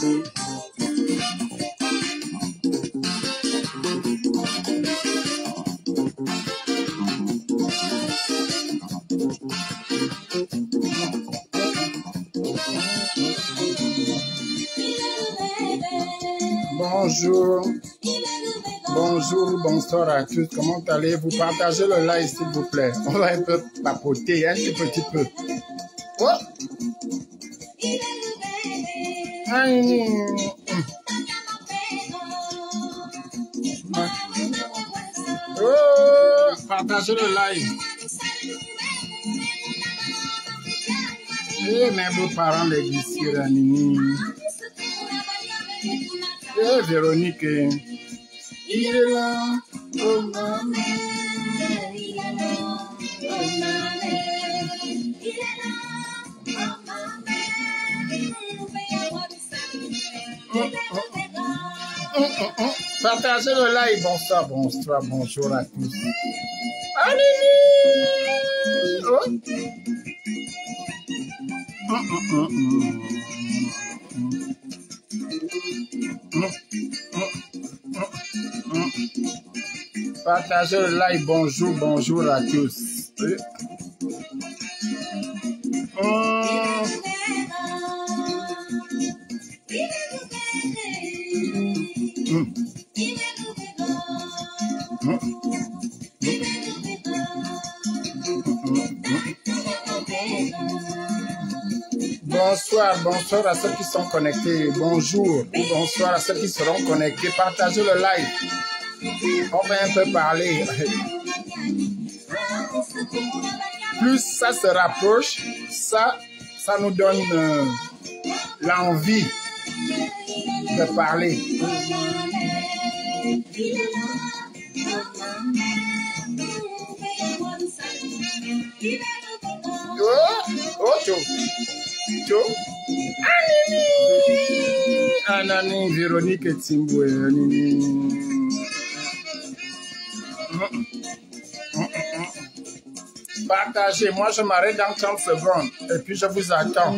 Bonjour. Bonjour, bonsoir à tous. Comment allez-vous? Partagez le live, s'il vous plaît. On va un peu papoter, un petit, peu. Oh, partagez le live. Eh, mes beaux-parents, les ici, Nini. Eh, Véronique. Il est là. Oh, maman. Partagez le live. Bonsoir, bonsoir, bonjour à tous. Allez! Partagez le live. Bonjour, bonjour à tous. Bonsoir, à ceux qui sont connectés. Bonjour ou bonsoir à ceux qui seront connectés. Partagez le live. On va un peu parler. Plus ça se rapproche, ça, ça nous donne euh, l'envie de parler. Oh, oh, Joe. Joe. Anani. Anani, Véronique Timboué. Anani. Partagez. Moi, je m'arrête dans 30 secondes. Et puis, je vous attends.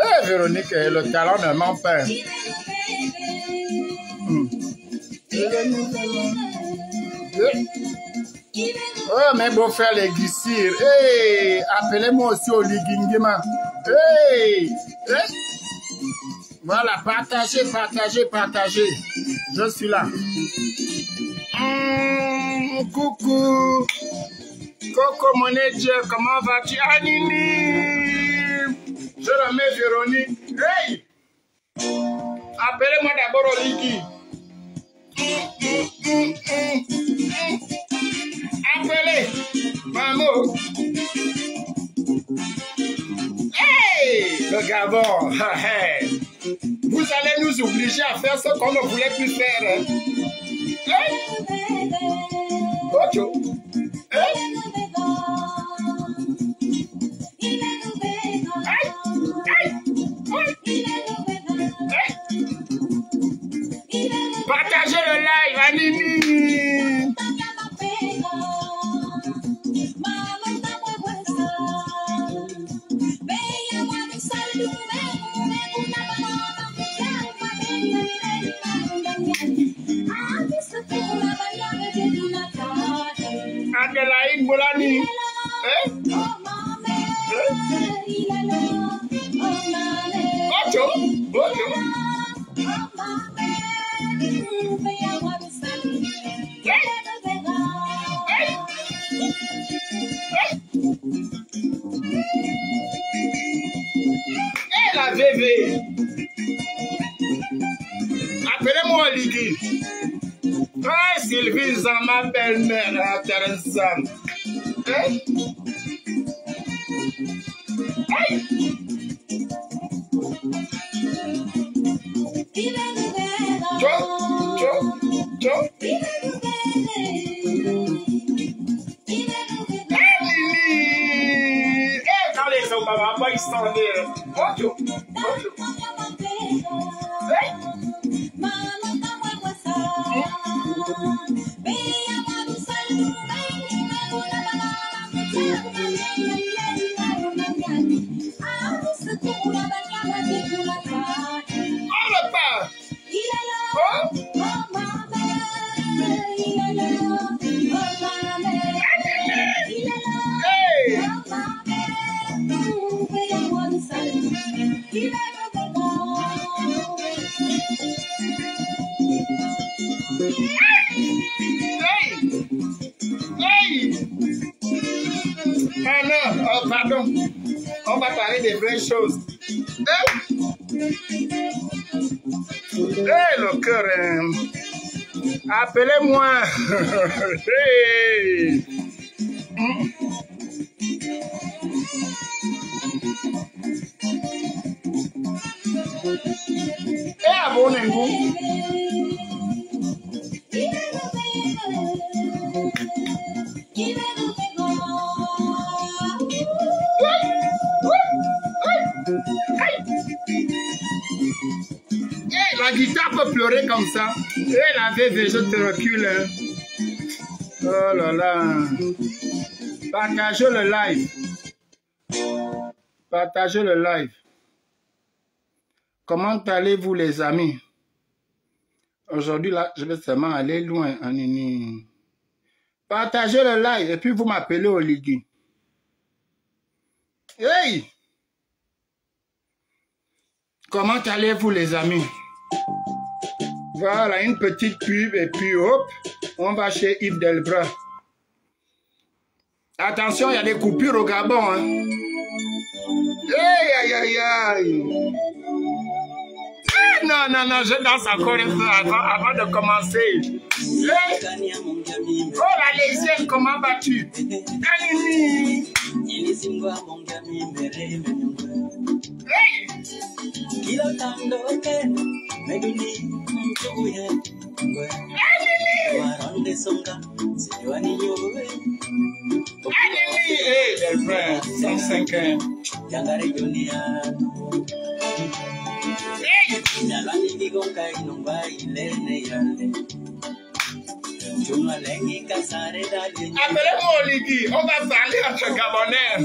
Eh, Véronique, le talent ne ment pas. Oh, mes beaux-frères les glissires. Hey, appelez-moi aussi au Ligingema. Hey. Voilà, partagez, partagez, partagez. Je suis là. Mmh, coucou. Coco Manager, comment vas-tu? Anini? Véronique. Hey! Appelez-moi d'abord au Ligi. Appelez. Maman. Hey! Le Gabon. Vous allez nous obliger à faire ce qu'on ne voulait plus faire. Hein? Hey! Ocho. Hey! Partagez le live, Anini. Adelaide Bolani. Sylvie Zama, belle-mère. Hein? Hey! Appelez-moi. Partagez le live. Partagez le live. Comment allez-vous les amis? Aujourd'hui, là, je vais seulement aller loin en Partagez le live et puis vous m'appelez Oligui. Hey Comment allez-vous les amis? Voilà, une petite pub et puis hop, on va chez Yves Delbras. Attention, il y a des coupures au Gabon. Hein. Aïe, aïe. Ah, non, non, non, je danse encore un peu avant, de commencer. Oh, la légende, comment vas-tu? Hey Hey, belle frère, 105 ans. Hey! Appelez-moi Oligui, on va parler entre Gabonais.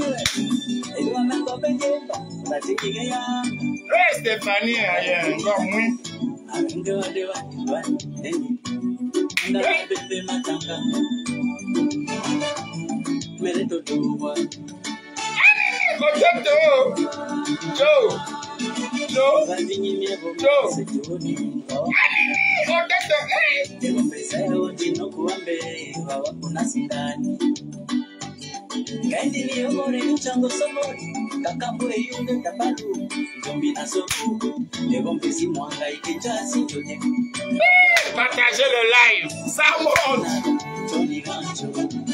Hey Stéphanie, aïe, encore moins. Mototo, Joe, Joe, Joe. Mototo, hey. Kaindi niogore mchango somoni kakambwe yunge tabalu Jombi na soku Negombe si mwanga ikichasi njote Partagez le live, ça monte. Tony Gancho Ningo aga nimburi inche Alima chambakala ne mogo kudu Wangani icho ni ya tezo bano Yonga halimbo kunango Yaje chino myande Aena namja kewa Kiza wakewa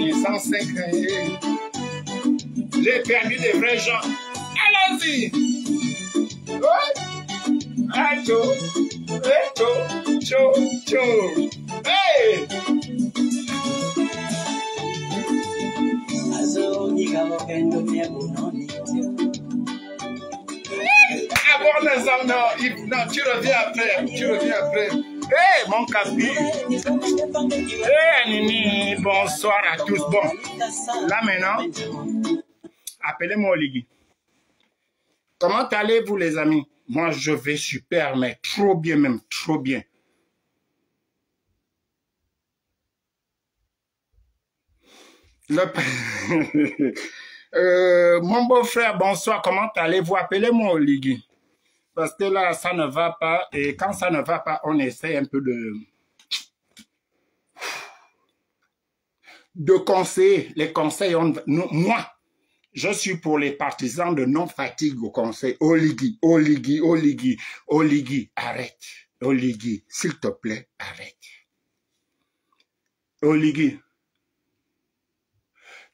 il a mis 105 hey. J'ai perdu des vrais gens. Allons-y. Ouais. Ah, Joe. Hey, tio Abonnez-vous. Non, non, tu reviens après. Tu reviens après. Hey, mon capi. Hey, Nini. Bonsoir à tous. Bon, là maintenant, appelez-moi Oligui. Comment allez-vous, les amis? Moi, je vais super, mais trop bien, même trop bien. Le- Euh, mon beau-frère, bonsoir, comment allez-vous? Appelez-moi Oligui. Parce que là, ça ne va pas. Et quand ça ne va pas, on essaie un peu de, de conseiller. Les conseils, moi, je suis pour les partisans de non-fatigue au conseil. Oligui, Oligui, Oligui, Oligui, arrête. Oligui, s'il te plaît, arrête. Oligui,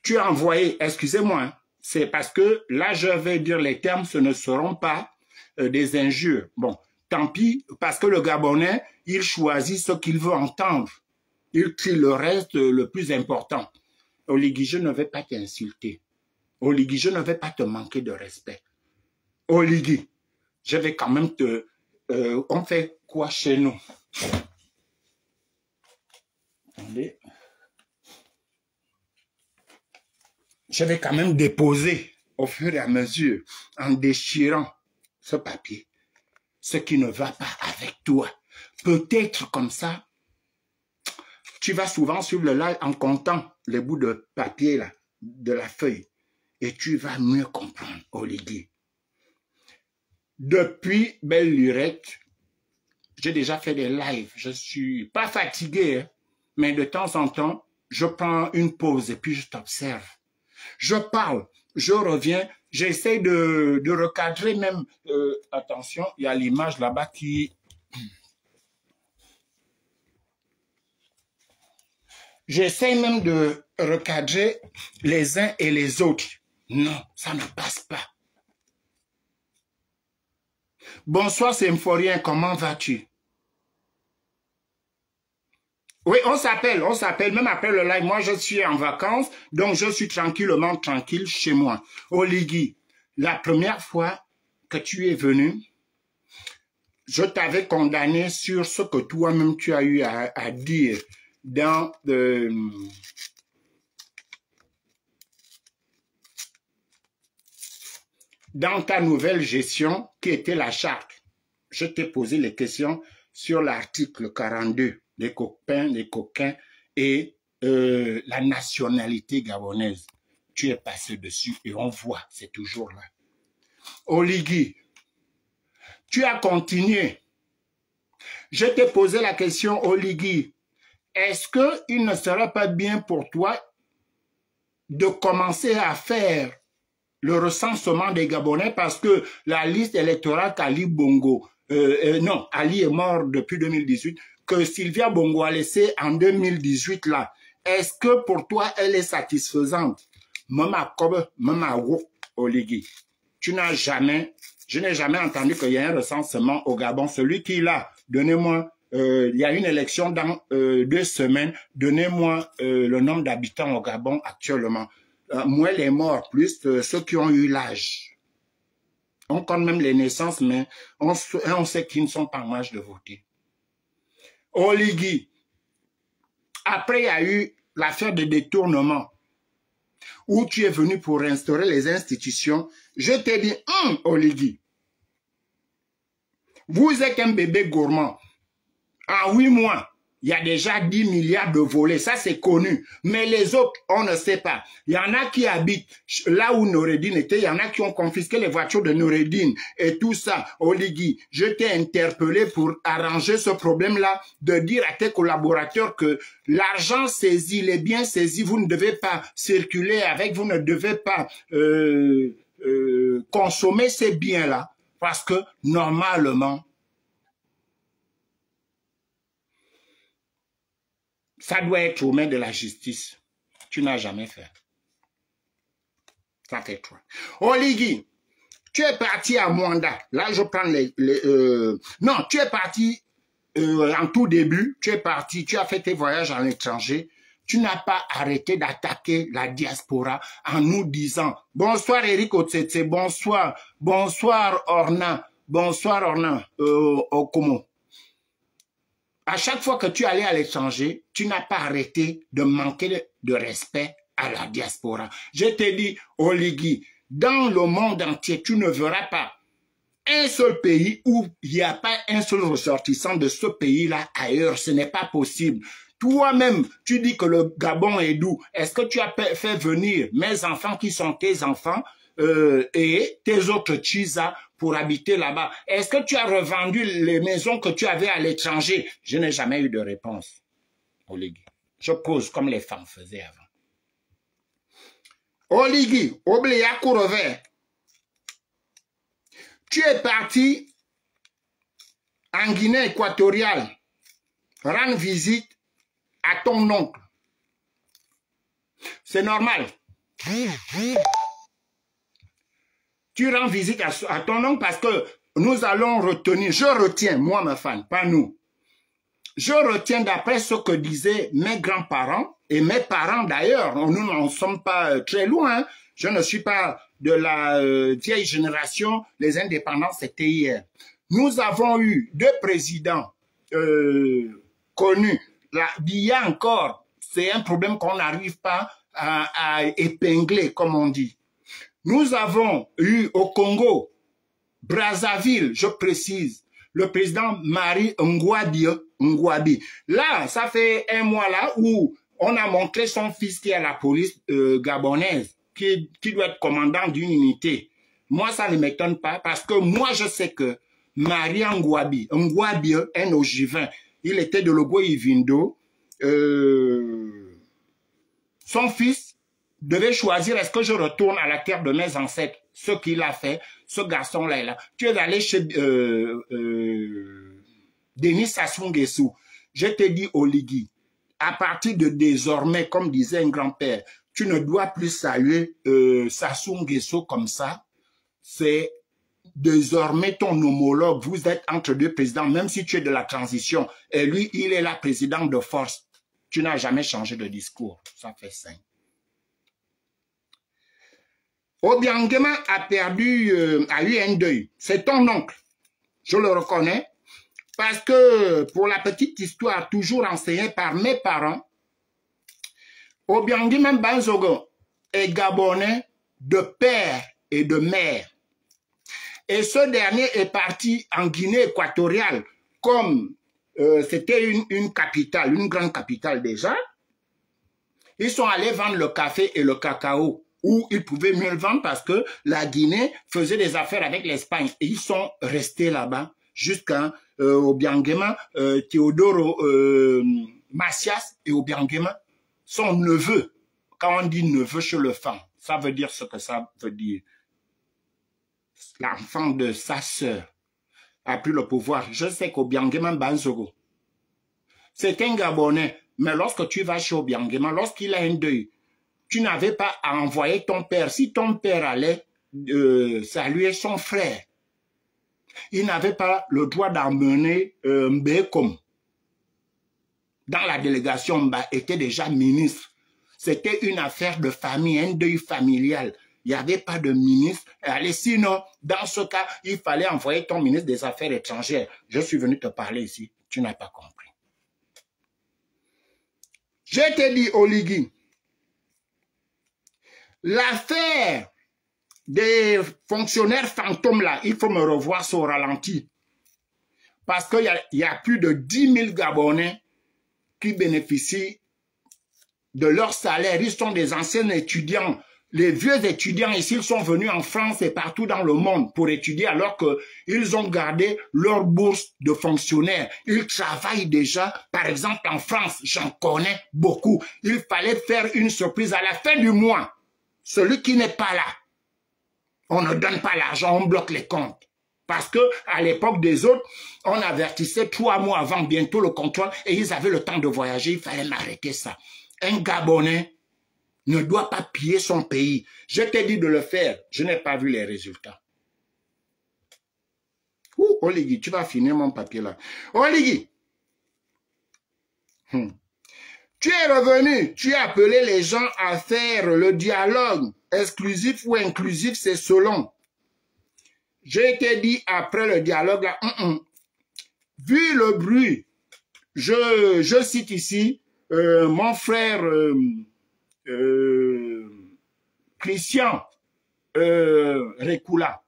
tu as envoyé, excusez-moi, hein, c'est parce que là, je vais dire les termes, ce ne seront pas des injures. Bon, tant pis, parce que le Gabonais, il choisit ce qu'il veut entendre. Il trie le reste euh, le plus important. Oligui, je ne vais pas t'insulter. Oligui, je ne vais pas te manquer de respect. Oligui, je vais quand même te... euh, on fait quoi chez nous? Attendez. Je vais quand même déposer au fur et à mesure, en déchirant ce papier, ce qui ne va pas avec toi. Peut-être comme ça, tu vas souvent sur le live en comptant les bouts de papier là, de la feuille, et tu vas mieux comprendre, Olivier. Depuis Belle Lurette, j'ai déjà fait des lives. Je suis pas fatigué, hein, mais de temps en temps, je prends une pause et puis je t'observe. Je parle, je reviens, j'essaie de, recadrer même. Euh, attention, il y a l'image là-bas qui. J'essaie même de recadrer les uns et les autres. Non, ça ne passe pas. Bonsoir Symphorien, comment vas-tu? Oui, on s'appelle, on s'appelle, même après le live. Moi, je suis en vacances, donc je suis tranquillement tranquille chez moi. Oligui, la première fois que tu es venu, je t'avais condamné sur ce que toi-même tu as eu à, dire dans euh, dans ta nouvelle gestion qui était la charte. Je t'ai posé les questions sur l'article 42 les copains, les coquins et euh, la nationalité gabonaise. Tu es passé dessus et on voit, c'est toujours là. Oligui, tu as continué. Je t'ai posé la question, Oligui, est-ce qu'il ne serait pas bien pour toi de commencer à faire le recensement des Gabonais parce que la liste électorale qu'Ali Bongo, euh, euh, non, Ali est mort depuis 2018, que Sylvia Bongo a laissé en 2018 là, est-ce que pour toi elle est satisfaisante? Mama Kobe, Mama Oligui, tu n'as jamais, je n'ai jamais entendu qu'il y ait un recensement au Gabon. Celui qui l'a, donnez-moi, euh, il y a une élection dans euh, deux semaines, donnez-moi euh, le nombre d'habitants au Gabon actuellement. moins les morts, plus ceux qui ont eu l'âge. On compte même les naissances, mais on, on sait qu'ils ne sont pas en âge de voter. Oligui. Après, il y a eu l'affaire de détournement où tu es venu pour instaurer les institutions. Je t'ai dit, hum, Oligui, vous êtes un bébé gourmand. En huit mois, il y a déjà 10 milliards de volets, ça c'est connu. Mais les autres, on ne sait pas. Il y en a qui habitent là où Noureddin était, il y en a qui ont confisqué les voitures de Noureddin et tout ça. Oligui, je t'ai interpellé pour arranger ce problème-là, de dire à tes collaborateurs que l'argent saisi, les biens saisis, vous ne devez pas circuler avec, vous ne devez pas euh, euh, consommer ces biens-là. Parce que normalement, Ça doit être aux mains de la justice. Tu n'as jamais fait. Ça fait toi. Oligui, tu es parti à Mwanda. Là, je prends les... Euh, non, tu es parti euh, en tout début. Tu es parti, tu as fait tes voyages à l'étranger. Tu n'as pas arrêté d'attaquer la diaspora en nous disant bonsoir Eric Otsetse, bonsoir, bonsoir Orna, bonsoir Orna, euh, Okomo à chaque fois que tu allais à l'étranger, tu n'as pas arrêté de manquer de respect à la diaspora. Je te dis, Oligui, dans le monde entier, tu ne verras pas un seul pays où il n'y a pas un seul ressortissant de ce pays-là ailleurs. Ce n'est pas possible. Toi-même, tu dis que le Gabon est doux. Est-ce que tu as fait venir mes enfants qui sont tes enfants euh, et tes autres Chisa pour habiter là-bas. Est-ce que tu as revendu les maisons que tu avais à l'étranger? Je n'ai jamais eu de réponse, Oligui. Je pose comme les femmes faisaient avant. Oligui, Obléa Revers, tu es parti en Guinée équatoriale rendre visite à ton oncle. C'est normal tu rends visite à, ton oncle parce que nous allons retenir, je retiens, moi ma femme, pas nous, je retiens d'après ce que disaient mes grands-parents et mes parents d'ailleurs, nous n'en sommes pas euh, très loin, hein. je ne suis pas de la euh, vieille génération, les indépendants c'était hier. Nous avons eu deux présidents euh, connus, là, il y a encore, c'est un problème qu'on n'arrive pas à, à épingler, comme on dit. Nous avons eu au Congo, Brazzaville, je précise, le président Marie Ngwabi. Là, ça fait un mois là où on a montré son fils qui est à la police euh, gabonaise, qui, doit être commandant d'une unité. Moi, ça ne m'étonne pas parce que moi, je sais que Marie Ngwabi, Ngwabi, un ogivain, il était de Logo Ivindo. Euh, son fils devait choisir est-ce que je retourne à la terre de mes ancêtres. Ce qu'il a fait, ce garçon-là est là. Tu es allé chez euh, euh, Denis Sassou Nguesso. Je t'ai dit, Oligui, à partir de désormais, comme disait un grand-père, tu ne dois plus saluer euh, Sassou comme ça. C'est désormais ton homologue. Vous êtes entre deux présidents, même si tu es de la transition. Et lui, il est la présidente de force. Tu n'as jamais changé de discours. Ça fait cinq. Obiangema a perdu, euh, a eu un deuil. C'est ton oncle. Je le reconnais. Parce que, pour la petite histoire, toujours enseignée par mes parents, Obiangema Banzogo est gabonais de père et de mère. Et ce dernier est parti en Guinée équatoriale, comme euh, c'était une, une capitale, une grande capitale déjà. Ils sont allés vendre le café et le cacao où ils pouvaient mieux le vendre parce que la Guinée faisait des affaires avec l'Espagne. Et ils sont restés là-bas jusqu'à euh, Obiangema, euh, euh, Macias et Obiangema, son neveu. Quand on dit neveu chez le fan, ça veut dire ce que ça veut dire. L'enfant de sa sœur a pris le pouvoir. Je sais qu'Obiangema Banzogo, c'est un Gabonais. Mais lorsque tu vas chez Obiangema, lorsqu'il a un deuil, tu n'avais pas à envoyer ton père. Si ton père allait euh, saluer son frère, il n'avait pas le droit d'emmener euh, Mbékom. Dans la délégation, Mba était déjà ministre. C'était une affaire de famille, un deuil familial. Il n'y avait pas de ministre. Allez, sinon, dans ce cas, il fallait envoyer ton ministre des Affaires étrangères. Je suis venu te parler ici. Tu n'as pas compris. Je t'ai dit, Oligui, L'affaire des fonctionnaires fantômes là, il faut me revoir sur ralenti. Parce qu'il y, y, a plus de 10 000 Gabonais qui bénéficient de leur salaire. Ils sont des anciens étudiants. Les vieux étudiants ici, ils sont venus en France et partout dans le monde pour étudier alors qu'ils ont gardé leur bourse de fonctionnaires. Ils travaillent déjà, par exemple en France, j'en connais beaucoup. Il fallait faire une surprise à la fin du mois celui qui n'est pas là, on ne donne pas l'argent, on bloque les comptes. Parce que à l'époque des autres, on avertissait trois mois avant bientôt le contrôle et ils avaient le temps de voyager, il fallait m'arrêter ça. Un Gabonais ne doit pas piller son pays. Je t'ai dit de le faire, je n'ai pas vu les résultats. Ouh, Oligui, tu vas finir mon papier là. Oligui, hmm. Tu es revenu, tu as appelé les gens à faire le dialogue exclusif ou inclusif, c'est selon. Je t'ai dit après le dialogue, là, mm -mm. vu le bruit, je, je cite ici euh, mon frère euh, euh, Christian Rekula,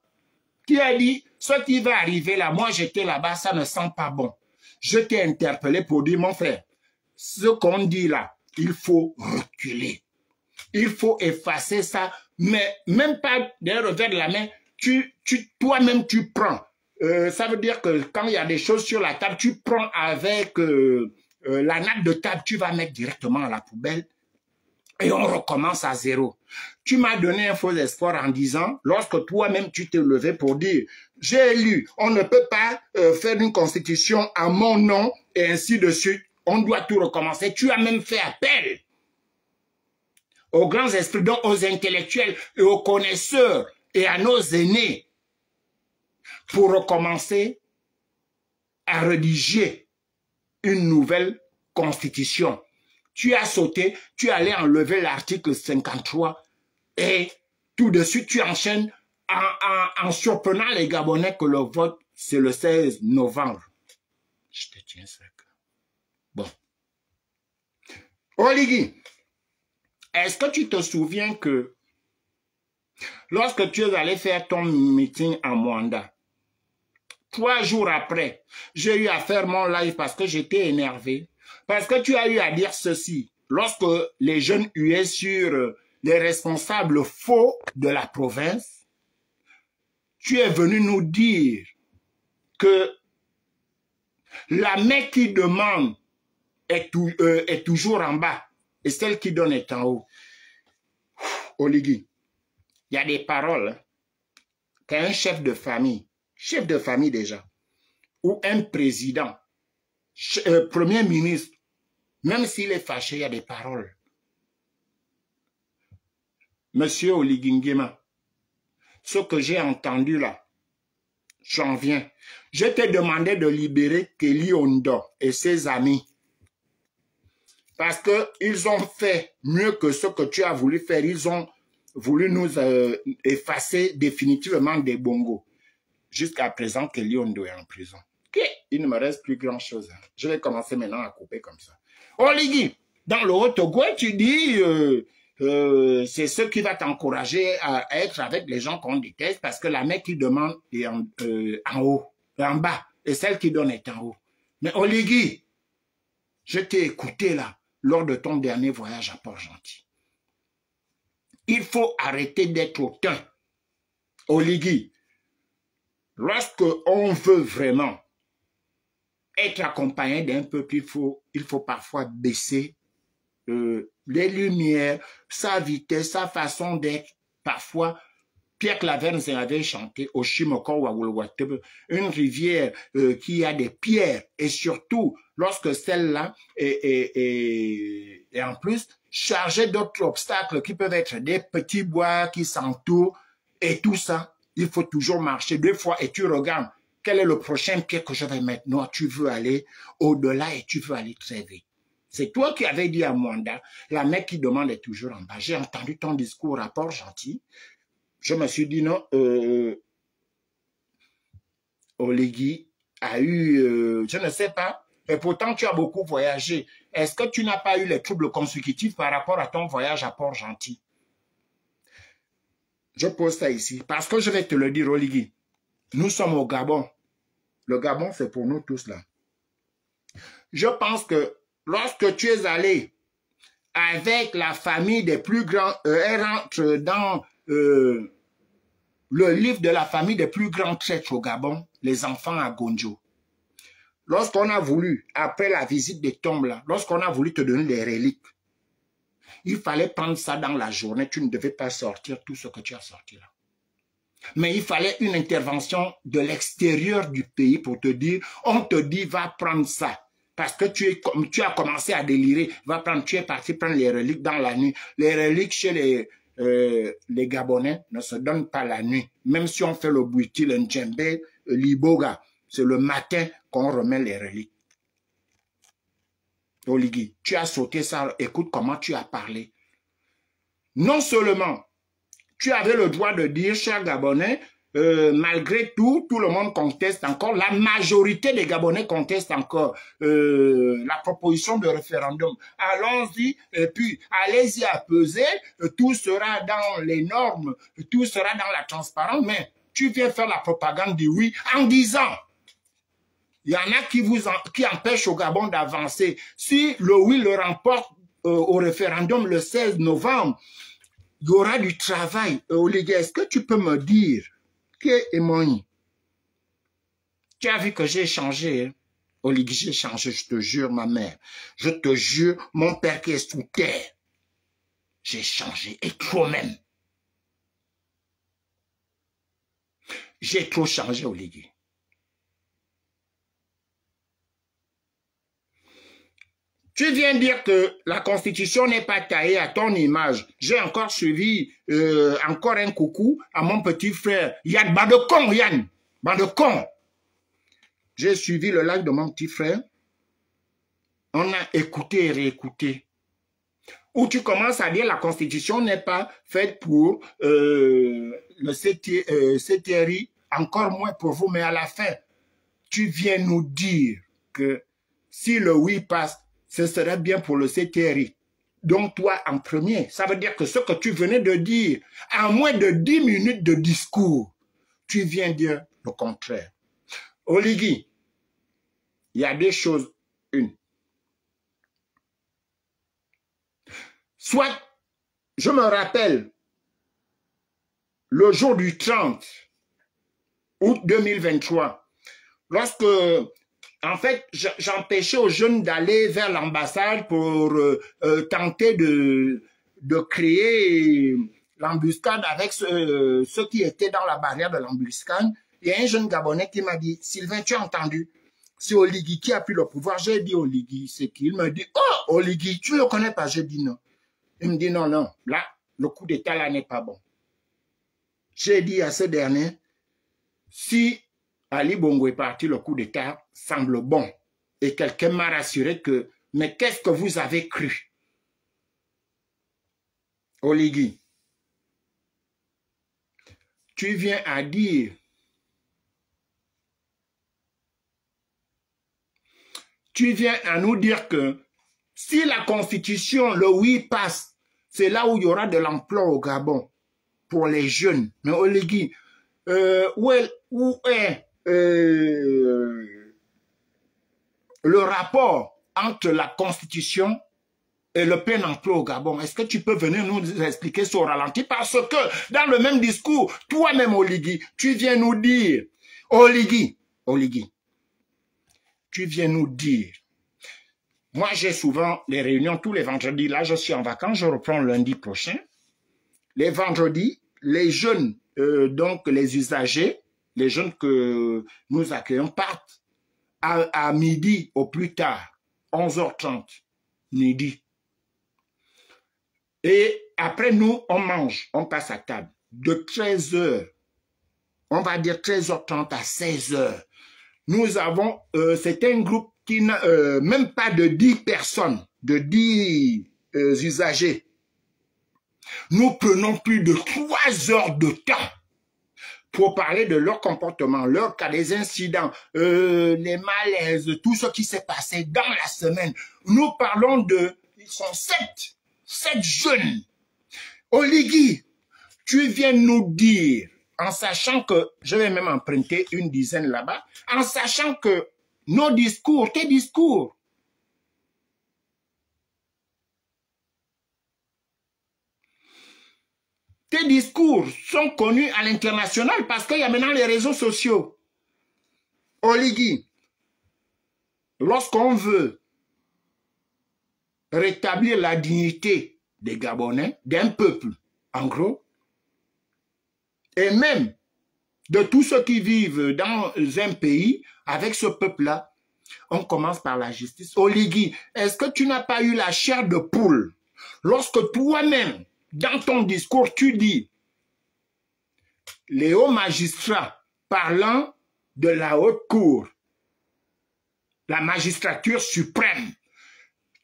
qui a dit, ce qui va arriver là, moi j'étais là-bas, ça ne sent pas bon. Je t'ai interpellé pour dire, mon frère, ce qu'on dit là, il faut reculer. Il faut effacer ça, mais même pas d'un revers de la main, tu, tu, toi-même tu prends. Euh, ça veut dire que quand il y a des choses sur la table, tu prends avec euh, euh, la nappe de table, tu vas mettre directement à la poubelle et on recommence à zéro. Tu m'as donné un faux espoir en disant, lorsque toi-même tu t'es levé pour dire, j'ai lu, on ne peut pas faire une constitution à mon nom et ainsi de suite on doit tout recommencer. Tu as même fait appel aux grands esprits, donc aux intellectuels et aux connaisseurs et à nos aînés pour recommencer à rédiger une nouvelle constitution. Tu as sauté, tu allais enlever l'article 53 et tout de suite tu enchaînes en, en, en surprenant les Gabonais que le vote c'est le 16 novembre. Je te tiens. Bon. Oligui, est-ce que tu te souviens que lorsque tu es allé faire ton meeting à Mwanda, trois jours après, j'ai eu à faire mon live parce que j'étais énervé, parce que tu as eu à dire ceci. Lorsque les jeunes huaient sur les responsables faux de la province, tu es venu nous dire que la main qui demande est, euh, est toujours en bas et celle qui donne est en haut. Oligui, il y a des paroles hein, qu'un chef de famille, chef de famille déjà, ou un président, euh, premier ministre, même s'il est fâché, il y a des paroles. Monsieur Oligingema, ce que j'ai entendu là, j'en viens. Je t'ai demandé de libérer Kelly Ondo et ses amis. Parce qu'ils ont fait mieux que ce que tu as voulu faire. Ils ont voulu nous euh, effacer définitivement des bongos. Jusqu'à présent, Kelly Ondo est en prison. Il ne me reste plus grand-chose. Hein. Je vais commencer maintenant à couper comme ça. Oligui, dans le Haut-Togo, tu dis... Euh, euh, c'est ce qui va t'encourager à être avec les gens qu'on déteste parce que la mec qui demande est en, euh, en haut, en bas, et celle qui donne est en haut. Mais Oligui, je t'ai écouté là, lors de ton dernier voyage à Port-Gentil. Il faut arrêter d'être hautain. Oligui, lorsque on veut vraiment être accompagné d'un peuple, il faut, il faut parfois baisser euh, les lumières, sa vitesse, sa façon d'être. Parfois, Pierre Claverne avait chanté au une rivière euh, qui a des pierres et surtout lorsque celle-là est, est, est, en plus chargée d'autres obstacles qui peuvent être des petits bois qui s'entourent et tout ça, il faut toujours marcher deux fois et tu regardes quel est le prochain pied que je vais mettre? Non, tu veux aller au-delà et tu veux aller très vite. C'est toi qui avais dit à Mwanda, la mec qui demande est toujours en bas. J'ai entendu ton discours, rapport gentil. Je me suis dit non, euh, Olegui a eu, euh, je ne sais pas, et pourtant tu as beaucoup voyagé. Est-ce que tu n'as pas eu les troubles consécutifs par rapport à ton voyage à Port-Gentil? Je pose ça ici parce que je vais te le dire, Oligui. Nous sommes au Gabon. Le Gabon, c'est pour nous tous là. Je pense que lorsque tu es allé avec la famille des plus grands, euh, elle rentre dans euh, le livre de la famille des plus grands traîtres au Gabon, les enfants à Gonjo. Lorsqu'on a voulu, après la visite des tombes lorsqu'on a voulu te donner des reliques, il fallait prendre ça dans la journée. Tu ne devais pas sortir tout ce que tu as sorti là. Mais il fallait une intervention de l'extérieur du pays pour te dire, on te dit, va prendre ça parce que tu, es, tu as commencé à délirer, va prendre, tu es parti prendre les reliques dans la nuit. Les reliques chez les, euh, les Gabonais ne se donnent pas la nuit. Même si on fait le bouiti, le djembe, l'iboga, c'est le matin qu'on remet les reliques. Oligui, tu as sauté ça, écoute comment tu as parlé. Non seulement tu avais le droit de dire, cher Gabonais, euh, malgré tout, tout le monde conteste encore, la majorité des Gabonais contestent encore euh, la proposition de référendum. Allons-y, et puis allez-y à peser, tout sera dans les normes, tout sera dans la transparence, mais tu viens faire la propagande du oui en disant il y en a qui vous empêchent au Gabon d'avancer. Si le oui le remporte euh, au référendum le 16 novembre, il y aura du travail. Olivier, est-ce que tu peux me dire qui est Tu as vu que j'ai changé. Hein? J'ai changé, je te jure, ma mère. Je te jure, mon père qui est sous terre. J'ai changé, et trop même. J'ai trop changé, Olivier. Tu viens dire que la Constitution n'est pas taillée à ton image. J'ai encore suivi euh, encore un coucou à mon petit frère Yann. Bande de con, Yann. Bande de con. J'ai suivi le live de mon petit frère. On a écouté et réécouté. Où tu commences à dire la Constitution n'est pas faite pour euh, le CTRI, euh, encore moins pour vous, mais à la fin, tu viens nous dire que si le oui passe, ce serait bien pour le CTRI. donc toi en premier. Ça veut dire que ce que tu venais de dire, en moins de 10 minutes de discours, tu viens dire le contraire. Oligui, il y a deux choses. Une. Soit, je me rappelle, le jour du 30 août 2023, lorsque en fait, j'empêchais aux jeunes d'aller vers l'ambassade pour euh, euh, tenter de, de créer l'embuscade avec ceux, qui étaient dans la barrière de l'embuscade. Il y a un jeune Gabonais qui m'a dit, Sylvain, tu as entendu? C'est Oligui qui a pris le pouvoir. J'ai dit Oligui, c'est qui Il me dit, oh, Oligui, tu ne le connais pas J'ai dit non. Il me dit non, non, là, le coup d'état là n'est pas bon. J'ai dit à ce dernier, si Ali Bongo est parti, le coup d'état semble bon. Et quelqu'un m'a rassuré que, mais qu'est-ce que vous avez cru? Oligui, tu viens à dire tu viens à nous dire que si la constitution, le oui passe, c'est là où il y aura de l'emploi au Gabon pour les jeunes. Mais Oligui, euh, où est, où est euh, le rapport entre la Constitution et le plein emploi au Gabon. Est-ce que tu peux venir nous expliquer ce ralenti? Parce que dans le même discours, toi-même, Oligui, tu viens nous dire, Oligui, Oligui, tu viens nous dire, moi j'ai souvent les réunions tous les vendredis, là je suis en vacances, je reprends lundi prochain. Les vendredis, les jeunes, euh, donc les usagers, les jeunes que nous accueillons partent à, midi au plus tard, 11h30, midi. Et après nous, on mange, on passe à table. De 13h, on va dire 13h30 à 16h, nous avons, euh, c'est un groupe qui n'a euh, même pas de 10 personnes, de 10 euh, usagers. Nous prenons plus de 3 heures de temps pour parler de leur comportement, leur cas, des incidents, euh, les malaises, tout ce qui s'est passé dans la semaine. Nous parlons de, ils sont sept, sept jeunes. Oligui, tu viens nous dire, en sachant que, je vais même emprunter une dizaine là-bas, en sachant que nos discours, tes discours, Tes discours sont connus à l'international parce qu'il y a maintenant les réseaux sociaux. Oligui, lorsqu'on veut rétablir la dignité des Gabonais, d'un peuple, en gros, et même de tous ceux qui vivent dans un pays avec ce peuple-là, on commence par la justice. Oligui, est-ce que tu n'as pas eu la chair de poule lorsque toi-même, dans ton discours, tu dis, les hauts magistrats parlant de la haute cour, la magistrature suprême,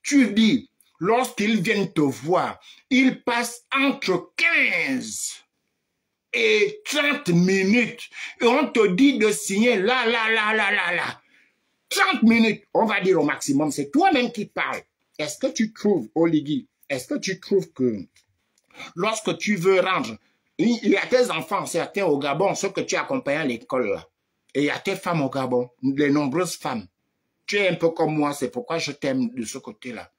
tu dis, lorsqu'ils viennent te voir, ils passent entre 15 et 30 minutes et on te dit de signer là, là, là, là, là, là. 30 minutes, on va dire au maximum, c'est toi-même qui parles. Est-ce que tu trouves, Oligui, est-ce que tu trouves que Lorsque tu veux rendre, il y a tes enfants, certains au Gabon, ceux que tu accompagnes à l'école, et il y a tes femmes au Gabon, les nombreuses femmes. Tu es un peu comme moi, c'est pourquoi je t'aime de ce côté-là.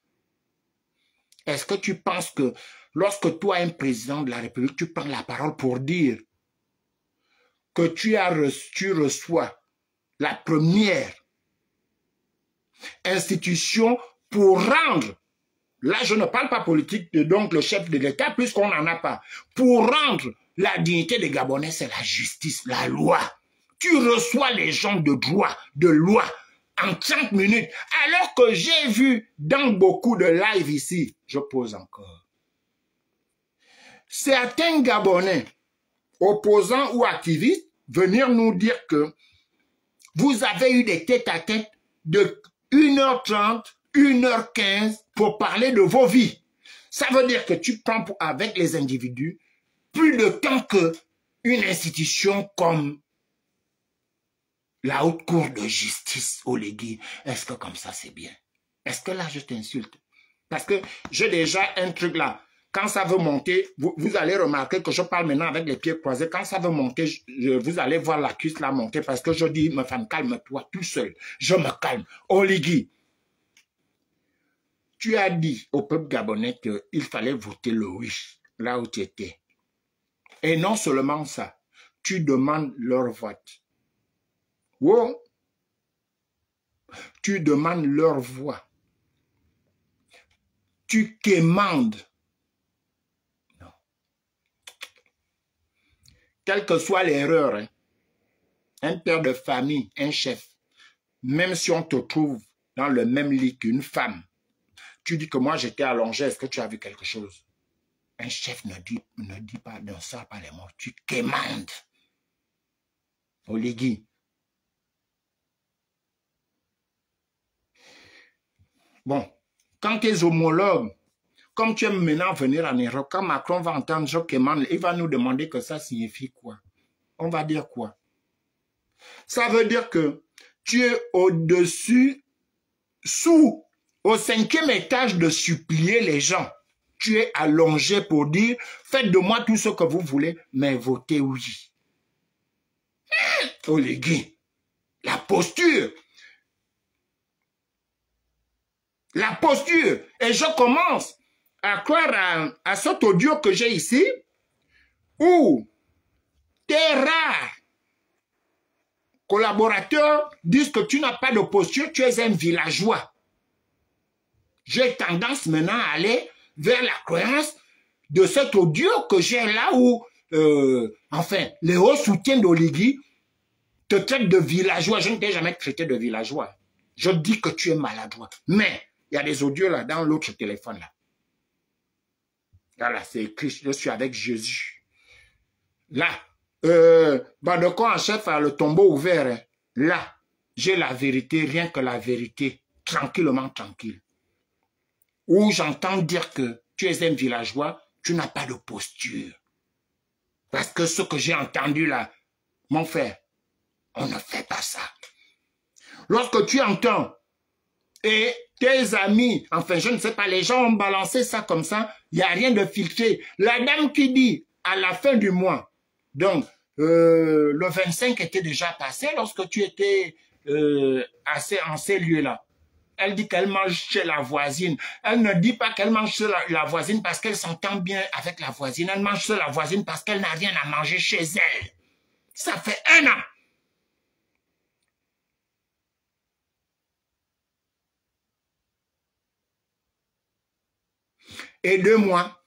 Est-ce que tu penses que lorsque toi, un président de la République, tu prends la parole pour dire que tu, as tu reçois la première institution pour rendre Là, je ne parle pas politique de donc le chef de l'État, puisqu'on n'en a pas. Pour rendre la dignité des Gabonais, c'est la justice, la loi. Tu reçois les gens de droit, de loi, en 30 minutes. Alors que j'ai vu dans beaucoup de lives ici, je pose encore. Certains Gabonais, opposants ou activistes, venir nous dire que vous avez eu des têtes à tête de 1h30 1h15 pour parler de vos vies. Ça veut dire que tu prends avec les individus plus de temps que une institution comme la haute cour de justice au Légui. Est-ce que comme ça c'est bien? Est-ce que là je t'insulte? Parce que j'ai déjà un truc là. Quand ça veut monter, vous, allez remarquer que je parle maintenant avec les pieds croisés. Quand ça veut monter, vous allez voir la cuisse là monter parce que je dis, ma femme, calme-toi tout seul. Je me calme. Oligui, tu as dit au peuple gabonais qu'il fallait voter le oui, là où tu étais. Et non seulement ça, tu demandes leur vote. Oh, tu demandes leur voix. Tu quémandes quelle que soit l'erreur, hein, un père de famille, un chef, même si on te trouve dans le même lit qu'une femme, tu dis que moi j'étais allongé, est-ce que tu as vu quelque chose? Un chef ne dit, ne dit pas, ne sort pas les mots, tu quémandes. Oligui. Bon, quand tes homologues comme tu aimes maintenant venir en Europe, quand Macron va entendre Joe il va nous demander que ça signifie quoi? On va dire quoi? Ça veut dire que tu es au-dessus, sous, au cinquième étage de supplier les gens. Tu es allongé pour dire, faites de moi tout ce que vous voulez, mais votez oui. Oh les gars, la posture. La posture. Et je commence à croire à, cet audio que j'ai ici, où tes rares collaborateurs disent que tu n'as pas de posture, tu es un villageois. J'ai tendance maintenant à aller vers la croyance de cet audio que j'ai là où, euh, enfin, les hauts soutiens d'Oligui te traitent de villageois. Je ne t'ai jamais traité de villageois. Je dis que tu es maladroit. Mais il y a des audios là dans l'autre téléphone là. Voilà, c'est écrit, je suis avec Jésus. Là, euh, Bandocon en chef a le tombeau ouvert. Hein. Là, j'ai la vérité, rien que la vérité, tranquillement tranquille. Où j'entends dire que tu es un villageois, tu n'as pas de posture. Parce que ce que j'ai entendu là, mon frère, on ne fait pas ça. Lorsque tu entends et tes amis, enfin je ne sais pas, les gens ont balancé ça comme ça, il n'y a rien de filtré. La dame qui dit à la fin du mois, donc euh, le 25 était déjà passé lorsque tu étais euh, assez en ces lieux-là. Elle dit qu'elle mange chez la voisine. Elle ne dit pas qu'elle mange chez la, voisine parce qu'elle s'entend bien avec la voisine. Elle mange chez la voisine parce qu'elle n'a rien à manger chez elle. Ça fait un an. et deux mois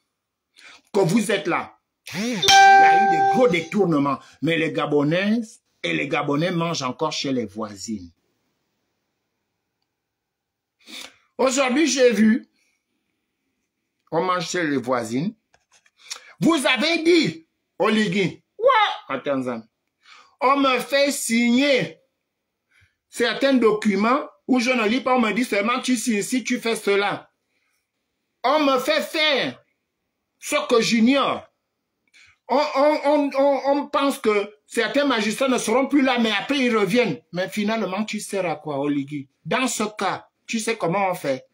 que vous êtes là. Il y a eu des gros détournements. Mais les Gabonais et les Gabonais mangent encore chez les voisines. Aujourd'hui, j'ai vu, on mange chez les voisines. Vous avez dit, Oligui, on me fait signer certains documents où je ne lis pas, on me dit seulement tu signes si tu fais cela on me fait faire ce que j'ignore. On, pense que certains magistrats ne seront plus là, mais après ils reviennent. Mais finalement, tu sers à quoi, Oligui? Dans ce cas, tu sais comment on fait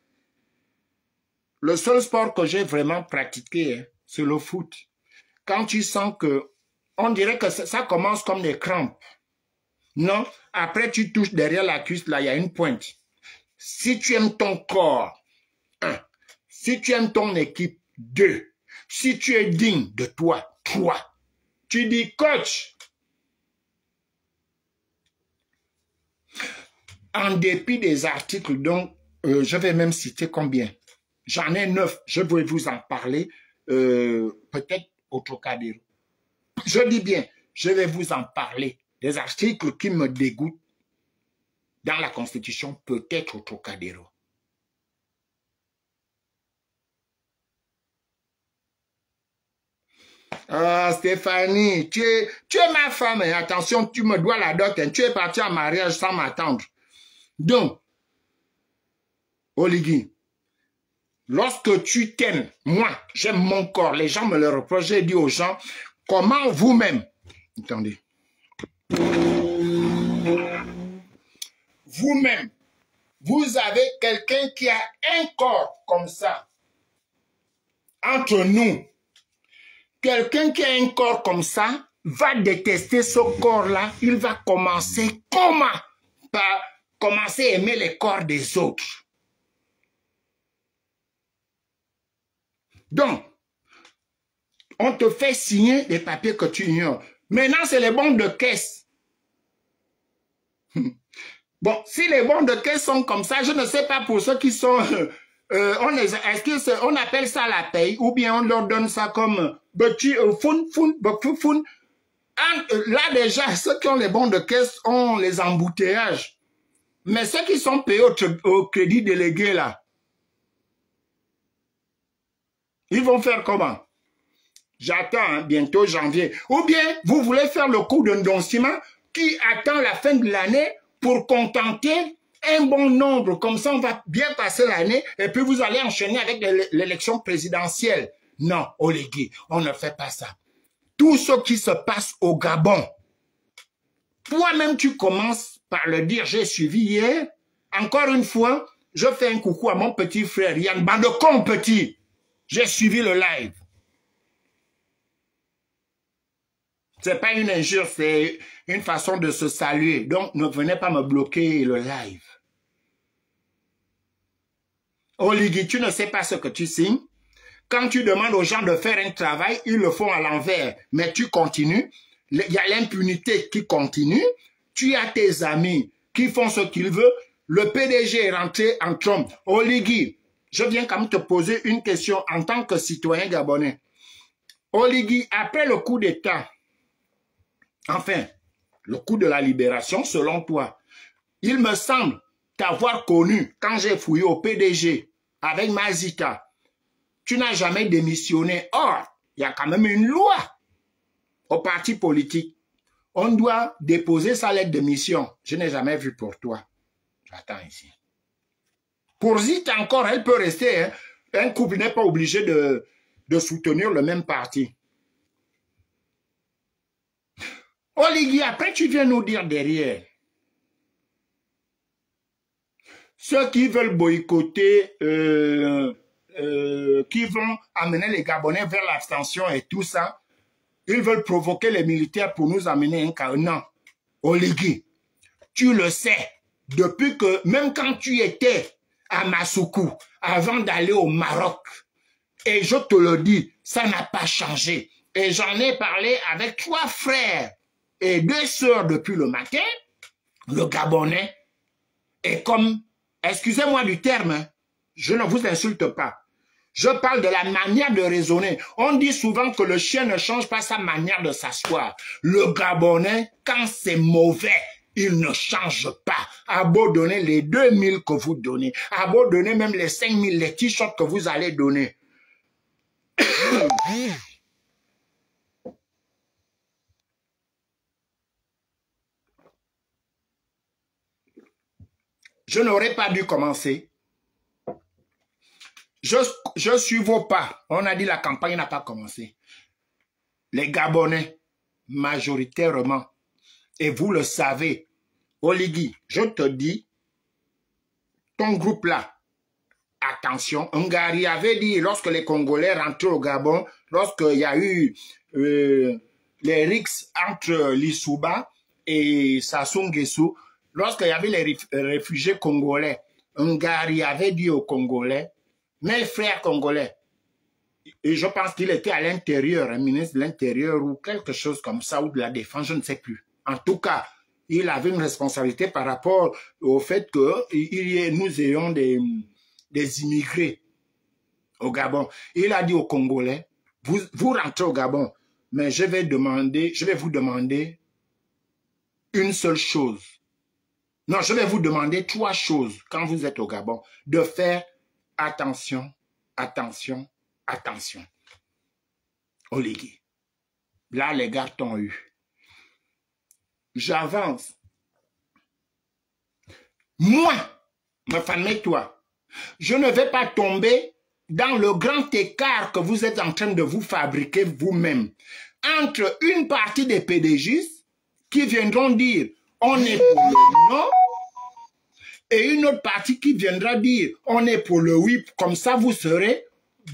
Le seul sport que j'ai vraiment pratiqué, hein, c'est le foot. Quand tu sens que, on dirait que ça, commence comme des crampes. Non, après tu touches derrière la cuisse, là, il y a une pointe. Si tu aimes ton corps, si tu aimes ton équipe, deux. Si tu es digne de toi, trois. Tu dis, coach, en dépit des articles dont euh, je vais même citer combien J'en ai neuf, je vais vous en parler euh, peut-être au Trocadéro. Je dis bien, je vais vous en parler des articles qui me dégoûtent dans la Constitution, peut-être au Trocadéro. Ah, Stéphanie, tu es, tu es ma femme. Et attention, tu me dois la dot. Hein. Tu es parti en mariage sans m'attendre. Donc, Oligui, lorsque tu t'aimes, moi, j'aime mon corps. Les gens me le reprochent. J'ai dit aux gens, comment vous-même, attendez, vous-même, vous avez quelqu'un qui a un corps comme ça. Entre nous, quelqu'un qui a un corps comme ça va détester ce corps-là. Il va commencer comment? Par commencer à aimer les corps des autres. Donc, on te fait signer des papiers que tu ignores. Maintenant, c'est les bons de caisse. Bon, si les bons de caisse sont comme ça, je ne sais pas pour ceux qui sont... Euh, on les, est-ce qu'on appelle ça la paye ou bien on leur donne ça comme euh. Euh, là déjà, ceux qui ont les bons de caisse ont les embouteillages. Mais ceux qui sont payés au, crédit délégué là, ils vont faire comment? J'attends hein, bientôt janvier. Ou bien vous voulez faire le coup d'un donciment qui attend la fin de l'année pour contenter un bon nombre. Comme ça, on va bien passer l'année et puis vous allez enchaîner avec l'élection présidentielle. Non, Oligui, on ne fait pas ça. Tout ce qui se passe au Gabon, toi-même tu commences par le dire, j'ai suivi hier. Encore une fois, je fais un coucou à mon petit frère Yann Bandecon petit. J'ai suivi le live. C'est pas une injure, c'est une façon de se saluer. Donc, ne venez pas me bloquer le live. Oligui, tu ne sais pas ce que tu signes. Quand tu demandes aux gens de faire un travail, ils le font à l'envers. Mais tu continues. Il y a l'impunité qui continue. Tu as tes amis qui font ce qu'ils veulent. Le PDG est rentré en Trump. Oligui, je viens quand même te poser une question en tant que citoyen gabonais. Oligui, après le coup d'État, Enfin, le coup de la libération, selon toi, il me semble t'avoir connu quand j'ai fouillé au PDG avec Mazita. Tu n'as jamais démissionné. Or, il y a quand même une loi au parti politique. On doit déposer sa lettre de mission. Je n'ai jamais vu pour toi. J'attends ici. Pour Zita encore, elle peut rester. Hein. Un couple n'est pas obligé de, de soutenir le même parti. Oligui, après tu viens nous dire derrière. Ceux qui veulent boycotter, euh, euh, qui vont amener les Gabonais vers l'abstention et tout ça, ils veulent provoquer les militaires pour nous amener un cas. Non. Oligui, tu le sais, depuis que, même quand tu étais à Massoukou, avant d'aller au Maroc, et je te le dis, ça n'a pas changé. Et j'en ai parlé avec trois frères et deux sœurs depuis le matin, le Gabonais est comme, excusez-moi du terme, hein, je ne vous insulte pas. Je parle de la manière de raisonner. On dit souvent que le chien ne change pas sa manière de s'asseoir. Le Gabonais, quand c'est mauvais, il ne change pas. À beau donner les 2000 que vous donnez, à beau donner même les 5000, les t-shirts que vous allez donner. Je n'aurais pas dû commencer. Je, je suis vos pas. On a dit la campagne n'a pas commencé. Les Gabonais, majoritairement, et vous le savez, Oligui, je te dis, ton groupe là, attention, Ngari avait dit, lorsque les Congolais rentraient au Gabon, lorsqu'il y a eu euh, les rixes entre l'Issouba et Sassou Nguesso, lorsqu'il y avait les réfugiés congolais, Ngari avait dit aux Congolais, mes frères congolais, et je pense qu'il était à l'intérieur, un ministre de l'intérieur ou quelque chose comme ça, ou de la défense, je ne sais plus. En tout cas, il avait une responsabilité par rapport au fait que nous ayons des, des immigrés au Gabon. Il a dit aux Congolais, vous, vous rentrez au Gabon, mais je vais demander, je vais vous demander une seule chose. Non, je vais vous demander trois choses quand vous êtes au Gabon. De faire attention, attention, attention. Oligui. Là, les gars t'ont eu. J'avance. Moi, ma famille, toi, je ne vais pas tomber dans le grand écart que vous êtes en train de vous fabriquer vous-même entre une partie des PDG qui viendront dire on est pour le. Et une autre partie qui viendra dire on est pour le oui, comme ça vous serez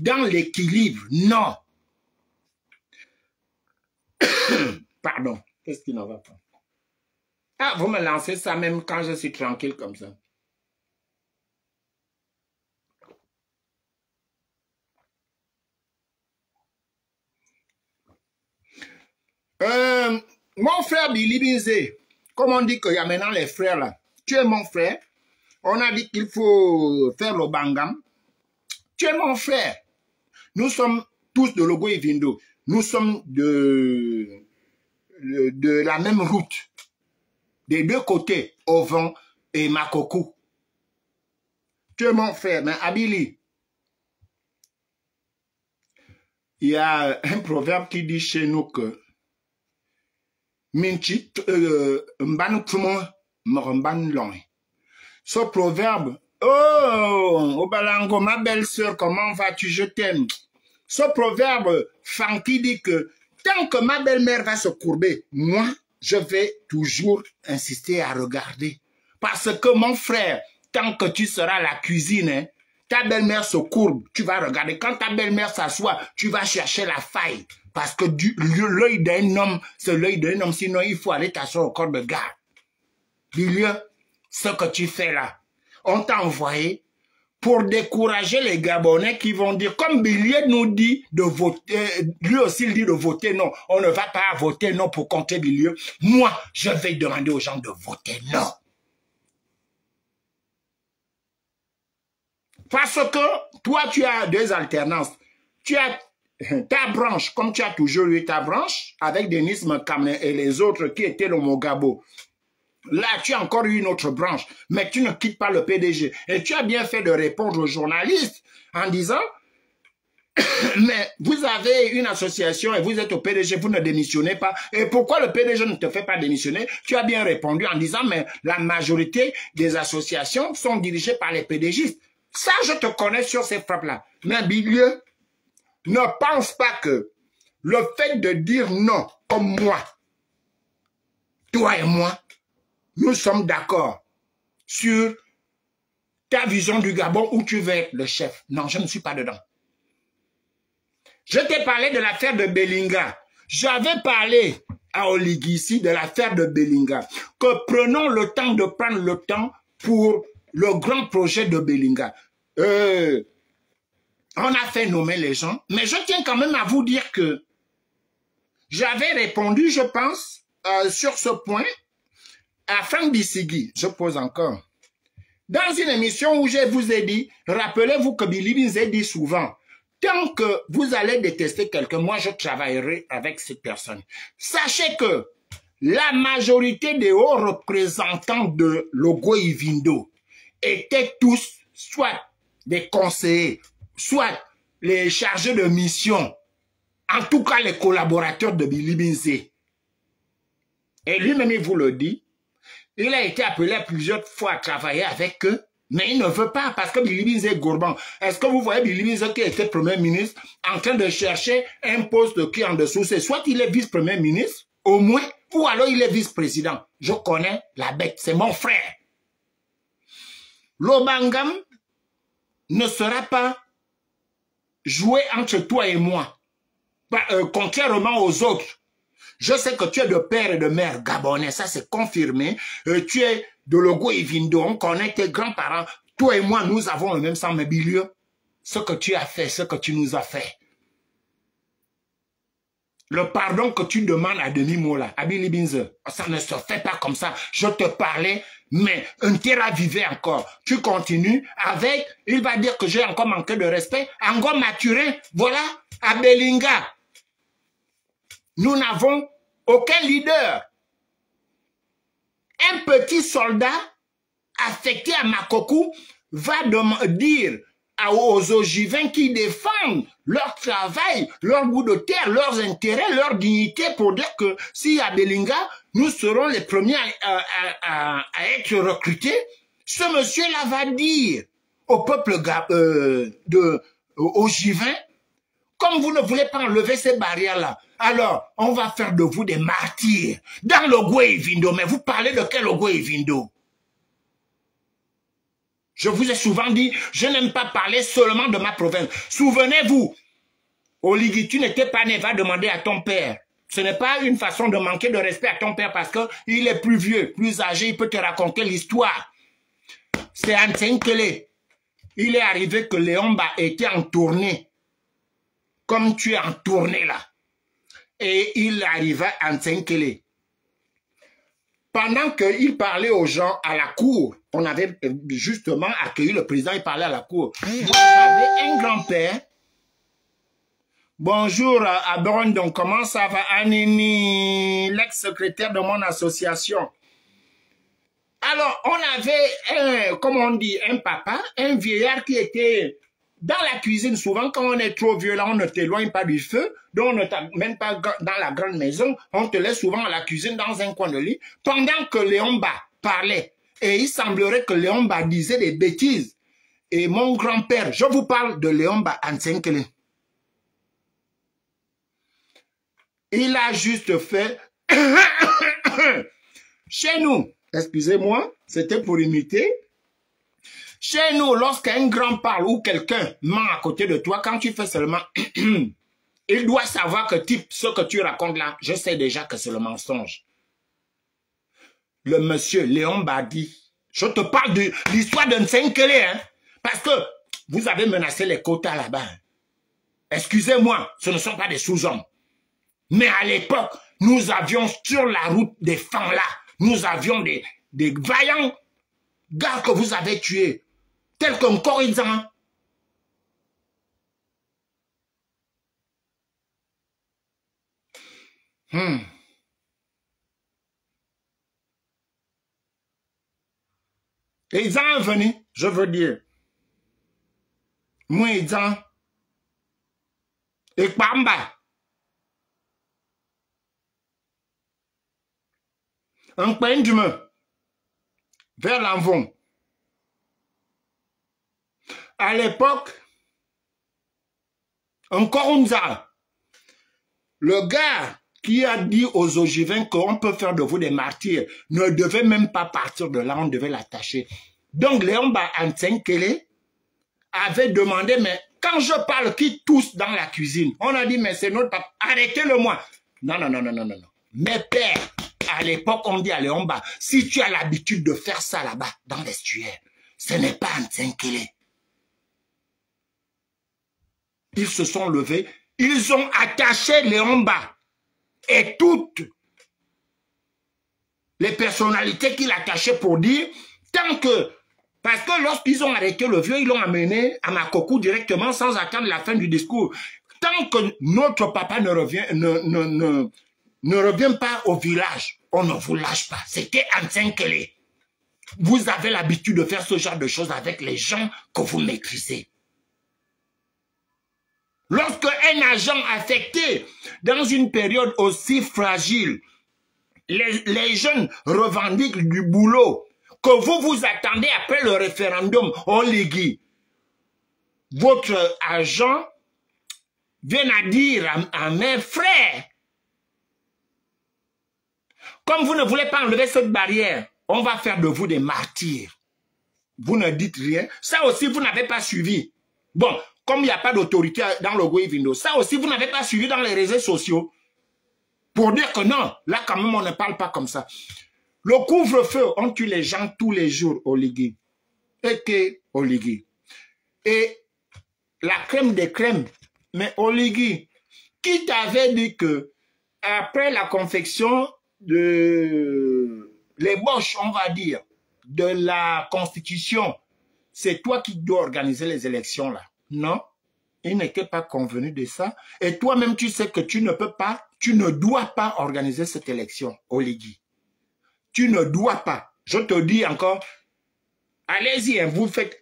dans l'équilibre. Non. Pardon, qu'est-ce qui n'en va pas? Ah, vous me lancez ça même quand je suis tranquille comme ça. Euh, mon frère Billy Bizé, comme on dit qu'il y a maintenant les frères là, tu es mon frère. On a dit qu'il faut faire le bangam. Tu es mon frère. Nous sommes tous de Logo. Nous sommes de, de, la même route. Des deux côtés, Ovon et Makoku. Tu es mon frère, mais Abili, il y a un proverbe qui dit chez nous que minchi euh, mban long. Ce proverbe, oh, Obalango, ma belle-sœur, comment vas-tu, je t'aime. Ce proverbe funky dit que tant que ma belle-mère va se courber, moi, je vais toujours insister à regarder. Parce que mon frère, tant que tu seras à la cuisine, hein, ta belle-mère se courbe, tu vas regarder. Quand ta belle-mère s'assoit, tu vas chercher la faille. Parce que l'œil d'un homme, c'est l'œil d'un homme. Sinon, il faut aller t'asseoir au corps de garde. Ce que tu fais là, on t'a envoyé pour décourager les Gabonais qui vont dire, comme Billier nous dit de voter, lui aussi il dit de voter non, on ne va pas voter non pour compter Billier. Moi, je vais demander aux gens de voter non. Parce que toi, tu as deux alternances. Tu as ta branche, comme tu as toujours eu ta branche, avec Denis Mkamne et les autres qui étaient le Mogabo. Là, tu as encore eu une autre branche, mais tu ne quittes pas le PDG. Et tu as bien fait de répondre aux journalistes en disant, mais vous avez une association et vous êtes au PDG, vous ne démissionnez pas. Et pourquoi le PDG ne te fait pas démissionner? Tu as bien répondu en disant, mais la majorité des associations sont dirigées par les PDGistes. Ça, je te connais sur ces frappes-là. Mais Bilieu, ne pense pas que le fait de dire non, comme moi, toi et moi, nous sommes d'accord sur ta vision du Gabon où tu veux être le chef. Non, je ne suis pas dedans. Je t'ai parlé de l'affaire de Bellinga. J'avais parlé à Oligissi de l'affaire de Bellinga. Que prenons le temps de prendre le temps pour le grand projet de Bellinga. Euh, on a fait nommer les gens, mais je tiens quand même à vous dire que j'avais répondu, je pense, euh, sur ce point à Franck Bissigi. Je pose encore. Dans une émission où je vous ai dit, rappelez-vous que Billy vous a dit souvent, tant que vous allez détester quelqu'un, moi je travaillerai avec cette personne. Sachez que la majorité des hauts représentants de Logo Ivindo étaient tous soit des conseillers, soit les chargés de mission, en tout cas les collaborateurs de Billy Binze. Et lui-même, il vous le dit, il a été appelé plusieurs fois à travailler avec eux, mais il ne veut pas parce que Billy Binze est gourmand. Est-ce que vous voyez Billy Binze qui était Premier ministre en train de chercher un poste qui en dessous? C'est soit il est vice-premier ministre, au moins, ou alors il est vice-président. Je connais la bête, c'est mon frère. L'Obangam ne sera pas joué entre toi et moi, euh, contrairement aux autres. Je sais que tu es de père et de mère gabonais, ça c'est confirmé. Euh, tu es de Logo et Vindo, on connaît tes grands-parents. Toi et moi, nous avons le même sang, mais bilieu. Ce que tu as fait, ce que tu nous as fait. Le pardon que tu demandes à Denis Mola, à ça ne se fait pas comme ça. Je te parlais, mais un terrain vivait encore. Tu continues avec, il va dire que j'ai encore manqué de respect. Encore Maturin, voilà, à Belinga. Nous n'avons aucun leader. Un petit soldat affecté à Makoku va dire aux ogivins qui défendent leur travail, leur bout de terre, leurs intérêts, leur dignité pour dire que si à Belinga, nous serons les premiers à, être recrutés, ce monsieur-là va dire au peuple euh, de, comme vous ne voulez pas enlever ces barrières-là, alors on va faire de vous des martyrs dans le Vindo. Mais vous parlez de quel Vindo Je vous ai souvent dit, je n'aime pas parler seulement de ma province. Souvenez-vous, Oligui, tu n'étais pas né, va demander à ton père. Ce n'est pas une façon de manquer de respect à ton père parce qu'il est plus vieux, plus âgé, il peut te raconter l'histoire. C'est Antenkele. Il est arrivé que Léomba était en tournée. Comme tu es en tournée là. Et il arriva à Antenkele. Pendant qu'il parlait aux gens à la cour, on avait justement accueilli le président, il parlait à la cour. Vous avez un grand-père Bonjour Abron, donc comment ça va Anini, l'ex-secrétaire de mon association? Alors, on avait, un, comme on dit, un papa, un vieillard qui était dans la cuisine. Souvent, quand on est trop là, on ne t'éloigne pas du feu, donc on ne t'amène pas dans la grande maison. On te laisse souvent à la cuisine dans un coin de lit. Pendant que Léomba parlait, et il semblerait que Léomba disait des bêtises. Et mon grand-père, je vous parle de Léomba Ansenkele. Il a juste fait chez nous. Excusez-moi, c'était pour imiter. Chez nous, lorsqu'un grand parle ou quelqu'un ment à côté de toi, quand tu fais seulement il doit savoir que type, ce que tu racontes là, je sais déjà que c'est le mensonge. Le monsieur Léon Badi, je te parle de l'histoire d'un Nsenkele, hein, parce que vous avez menacé les quotas là-bas. Excusez-moi, ce ne sont pas des sous-hommes. Mais à l'époque, nous avions sur la route des femmes là, nous avions des, des vaillants gars que vous avez tués, tels qu'un Corizan. Hmm. Et ils sont venus, je veux dire. Moi, ils ont. Et Pamba. un pain vers l'envon. À l'époque, un Korunza, le gars qui a dit aux ogivins qu'on peut faire de vous des martyrs, ne devait même pas partir de là, on devait l'attacher. Donc Léon Kele avait demandé, mais quand je parle, qui tousse dans la cuisine? On a dit, mais c'est notre papa, arrêtez-le-moi. Non, non, non, non, non, non, non. Mes pères, à l'époque, on dit à Léomba, si tu as l'habitude de faire ça là-bas, dans l'estuaire, ce n'est pas un Tsenkele. Ils se sont levés, ils ont attaché Léomba et toutes les personnalités qu'il attachait pour dire, tant que parce que lorsqu'ils ont arrêté le vieux, ils l'ont amené à Makoku directement sans attendre la fin du discours. Tant que notre papa ne revient, pas au village, on ne vous lâche pas. C'était Kele. Vous avez l'habitude de faire ce genre de choses avec les gens que vous maîtrisez. Lorsque un agent affecté dans une période aussi fragile, les, jeunes revendiquent du boulot, que vous vous attendez après le référendum au Légui, votre agent vient à dire à mes frères, comme vous ne voulez pas enlever cette barrière, on va faire de vous des martyrs. Vous ne dites rien. Ça aussi, vous n'avez pas suivi. Bon, comme il n'y a pas d'autorité dans le Windows, ça aussi, vous n'avez pas suivi dans les réseaux sociaux. Pour dire que non, là quand même, on ne parle pas comme ça. Le couvre-feu, on tue les gens tous les jours au. Et que au. Et la crème des crèmes, mais au qui t'avait dit que après la confection de l'ébauche, on va dire, de la Constitution, c'est toi qui dois organiser les élections là? Non, il n'était pas convenu de ça. Et toi-même, tu sais que tu ne peux pas, tu ne dois pas organiser cette élection, Oligui. Tu ne dois pas. Je te dis encore, allez-y, hein, vous faites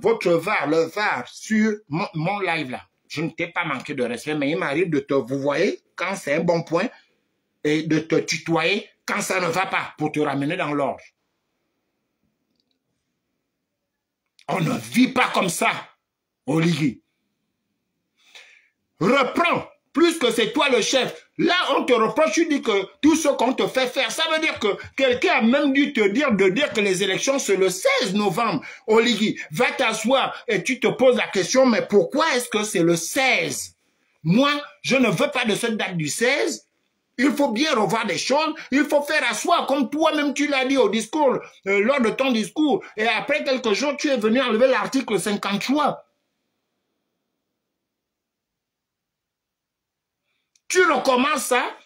votre VAR, le VAR sur mon, mon live là. Je ne t'ai pas manqué de respect, mais il m'arrive de te, vous voyez, quand c'est un bon point, et de te tutoyer quand ça ne va pas pour te ramener dans l'ordre. On ne vit pas comme ça, Olivier. Reprends, plus que c'est toi le chef, Là, on te reproche, tu dis que tout ce qu'on te fait faire, ça veut dire que quelqu'un a même dû te dire de dire que les élections, c'est le 16 novembre. Oligui, va t'asseoir et tu te poses la question, mais pourquoi est-ce que c'est le 16 Moi, je ne veux pas de cette date du 16. Il faut bien revoir des choses. Il faut faire asseoir, comme toi-même tu l'as dit au discours, euh, lors de ton discours. Et après quelques jours, tu es venu enlever l'article 53. Tu recommences ça,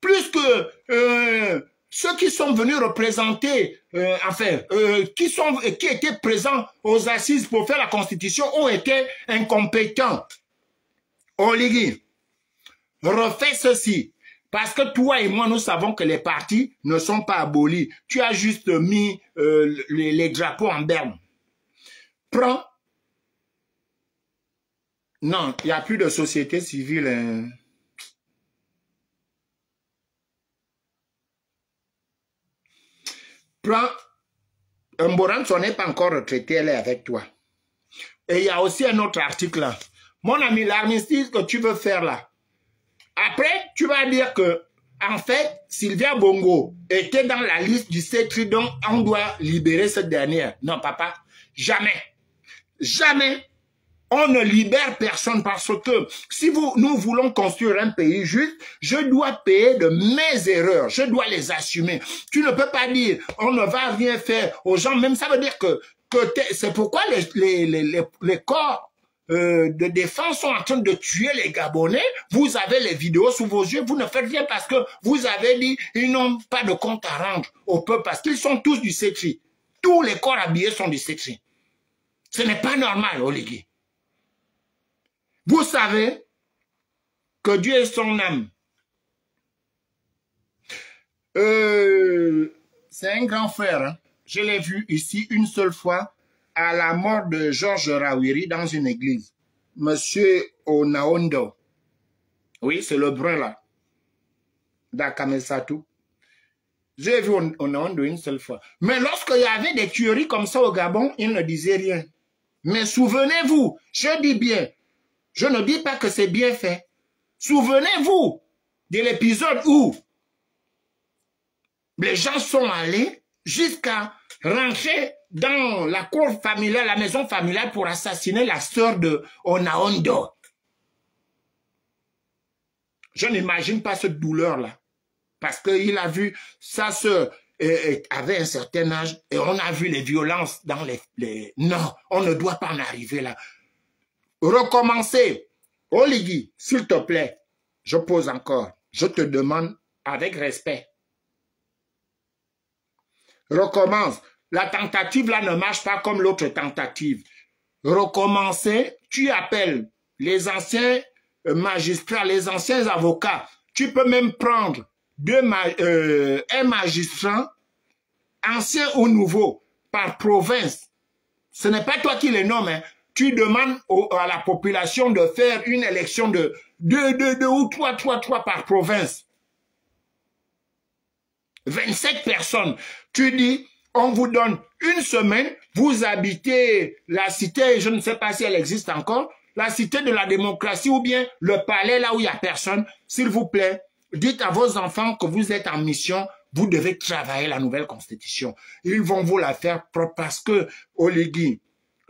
plus que euh, ceux qui sont venus représenter, euh, enfin, euh, qui, sont, qui étaient présents aux assises pour faire la constitution ont été incompétents. Oligui, refais ceci. Parce que toi et moi, nous savons que les partis ne sont pas abolis. Tu as juste mis les, les, drapeaux en berne. Prends. Non, il n'y a plus de société civile. Hein. Prends un Boran, on n'est pas encore retraité, elle est avec toi. Et il y a aussi un autre article là. Mon ami, l'armistice que tu veux faire là. Après, tu vas dire que, en fait, Sylvia Bongo était dans la liste du CETRI, donc on doit libérer cette dernière. Non, papa, jamais. Jamais on ne libère personne parce que si nous voulons construire un pays juste, je dois payer de mes erreurs, je dois les assumer. Tu ne peux pas dire, on ne va rien faire aux gens, même ça veut dire que, c'est pourquoi les corps euh, de défense sont en train de tuer les Gabonais. Vous avez les vidéos sous vos yeux, vous ne faites rien parce que vous avez dit, ils n'ont pas de compte à rendre au peuple parce qu'ils sont tous du CETRI. Tous les corps habillés sont du CETRI. Ce n'est pas normal, Oligui. Vous savez que Dieu est son âme. Euh, c'est un grand frère. Hein. Je l'ai vu ici une seule fois à la mort de Georges Rawiri dans une église. Monsieur Onaondo. Oui, c'est le brun là. D'Akamesatou. J'ai vu Onaondo une seule fois. Mais lorsqu'il y avait des tueries comme ça au Gabon, il ne disait rien. Mais souvenez-vous, je dis bien, je ne dis pas que c'est bien fait. Souvenez-vous de l'épisode où les gens sont allés jusqu'à rentrer dans la cour familiale, la maison familiale pour assassiner la sœur de Onaondo. Je n'imagine pas cette douleur-là. Parce qu'il a vu sa sœur avait un certain âge et on a vu les violences dans les... Non, on ne doit pas en arriver là recommencer. Oligui, s'il te plaît, je pose encore, je te demande avec respect. Recommence. La tentative là ne marche pas comme l'autre tentative. Recommencer, tu appelles les anciens magistrats, les anciens avocats. Tu peux même prendre euh, un magistrat, ancien ou nouveau, par province. Ce n'est pas toi qui les nommes, hein tu demandes à la population de faire une élection de deux, deux, deux ou trois, trois, trois par province. 27 personnes. Tu dis, on vous donne une semaine, vous habitez la cité, je ne sais pas si elle existe encore, la cité de la démocratie ou bien le palais là où il n'y a personne. S'il vous plaît, dites à vos enfants que vous êtes en mission, vous devez travailler la nouvelle constitution. Ils vont vous la faire propre parce que, Oligui,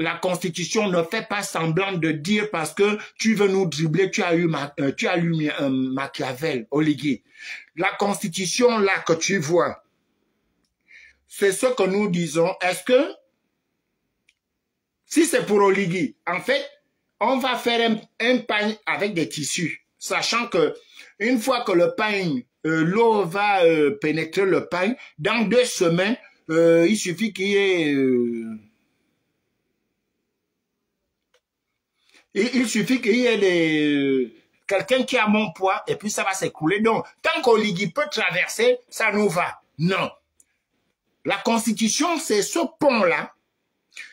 la Constitution ne fait pas semblant de dire parce que tu veux nous dribbler, tu as eu, euh, un Machiavel, Oligui. La Constitution là que tu vois, c'est ce que nous disons. Est-ce que, si c'est pour Oligui, en fait, on va faire un, pain avec des tissus, sachant que une fois que le pain, euh, l'eau va euh, pénétrer le pain, dans deux semaines, il suffit qu'il y ait il, suffit qu'il y ait des quelqu'un qui a mon poids et puis ça va s'écrouler. Donc, tant qu'Oligui peut traverser, ça nous va. Non. La constitution, c'est ce pont-là.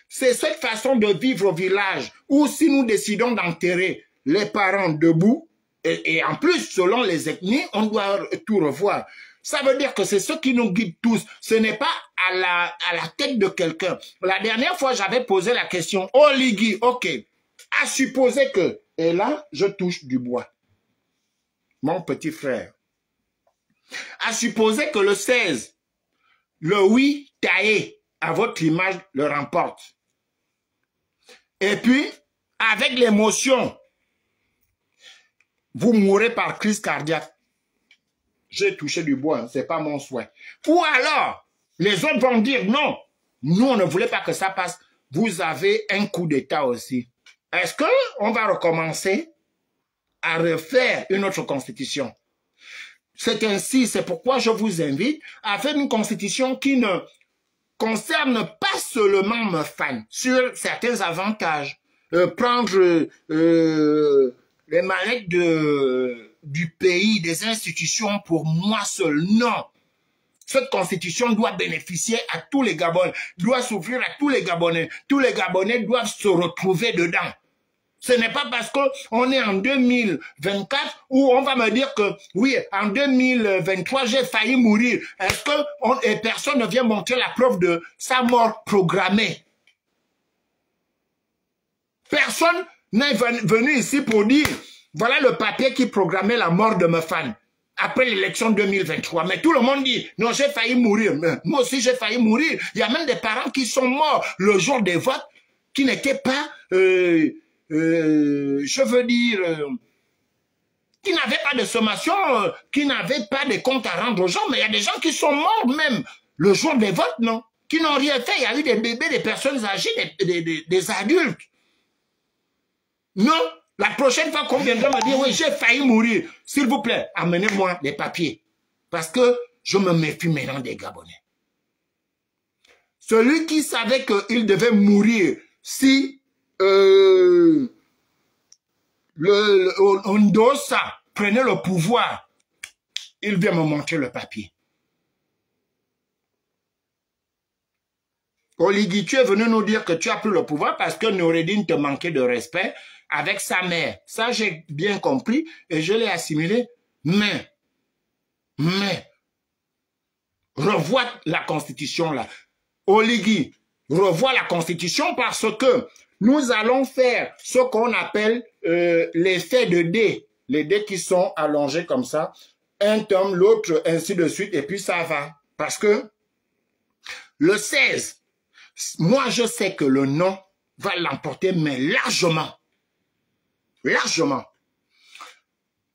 C'est cette façon de vivre au village où si nous décidons d'enterrer les parents debout, et, en plus, selon les ethnies, on doit tout revoir. Ça veut dire que c'est ce qui nous guide tous. Ce n'est pas à la, à la tête de quelqu'un. La dernière fois, j'avais posé la question, Oligui, ok, à supposer que, et là, je touche du bois. mon petit frère, à supposer que le 16, le oui taillé à votre image le remporte. Et puis, avec l'émotion, vous mourrez par crise cardiaque. J'ai touché du bois, ce c'est pas mon souhait. Ou alors, les autres vont dire non, nous on ne voulait pas que ça passe. Vous avez un coup d'état aussi. Est-ce que on va recommencer à refaire une autre constitution? C'est ainsi, c'est pourquoi je vous invite à faire une constitution qui ne concerne pas seulement me fan sur certains avantages. Euh, prendre euh, les manettes du pays, des institutions pour moi seul. Non. Cette constitution doit bénéficier à tous les Gabonais, doit s'ouvrir à tous les Gabonais. Tous les Gabonais doivent se retrouver dedans. Ce n'est pas parce qu'on est en 2024 où on va me dire que oui, en 2023, j'ai failli mourir. Est-ce que personne ne vient montrer la preuve de sa mort programmée? Personne n'est venu ici pour dire, voilà le papier qui programmait la mort de ma femme après l'élection 2023. Mais tout le monde dit, non, j'ai failli mourir. moi aussi, j'ai failli mourir. Il y a même des parents qui sont morts le jour des votes, qui n'étaient pas, euh, euh, je veux dire, euh, qui n'avaient pas de sommation, qui n'avaient pas de compte à rendre aux gens. Mais il y a des gens qui sont morts même le jour des votes, non? Qui n'ont rien fait. Il y a eu des bébés, des personnes âgées, des adultes. Non, la prochaine fois qu'on viendra me dire, oui, j'ai failli mourir, s'il vous plaît, amenez-moi des papiers. Parce que je me méfie maintenant des Gabonais. Celui qui savait qu'il devait mourir si euh, le, Ondosa le pouvoir, il vient me montrer le papier. Oligui, tu es venu nous dire que tu as pris le pouvoir parce que Noureddin te manquait de respect avec sa mère. Ça, j'ai bien compris et je l'ai assimilé. Mais, mais, revois la constitution là. Oligui, revois la constitution parce que nous allons faire ce qu'on appelle euh, l'effet de dés. Les dés qui sont allongés comme ça. Un tome, l'autre, ainsi de suite, et puis ça va. Parce que le 16, moi je sais que le nom va l'emporter, mais largement largement.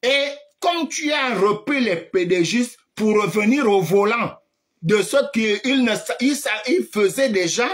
Et comme tu as repris les pédagistes pour revenir au volant de ce qu'il il, faisait déjà,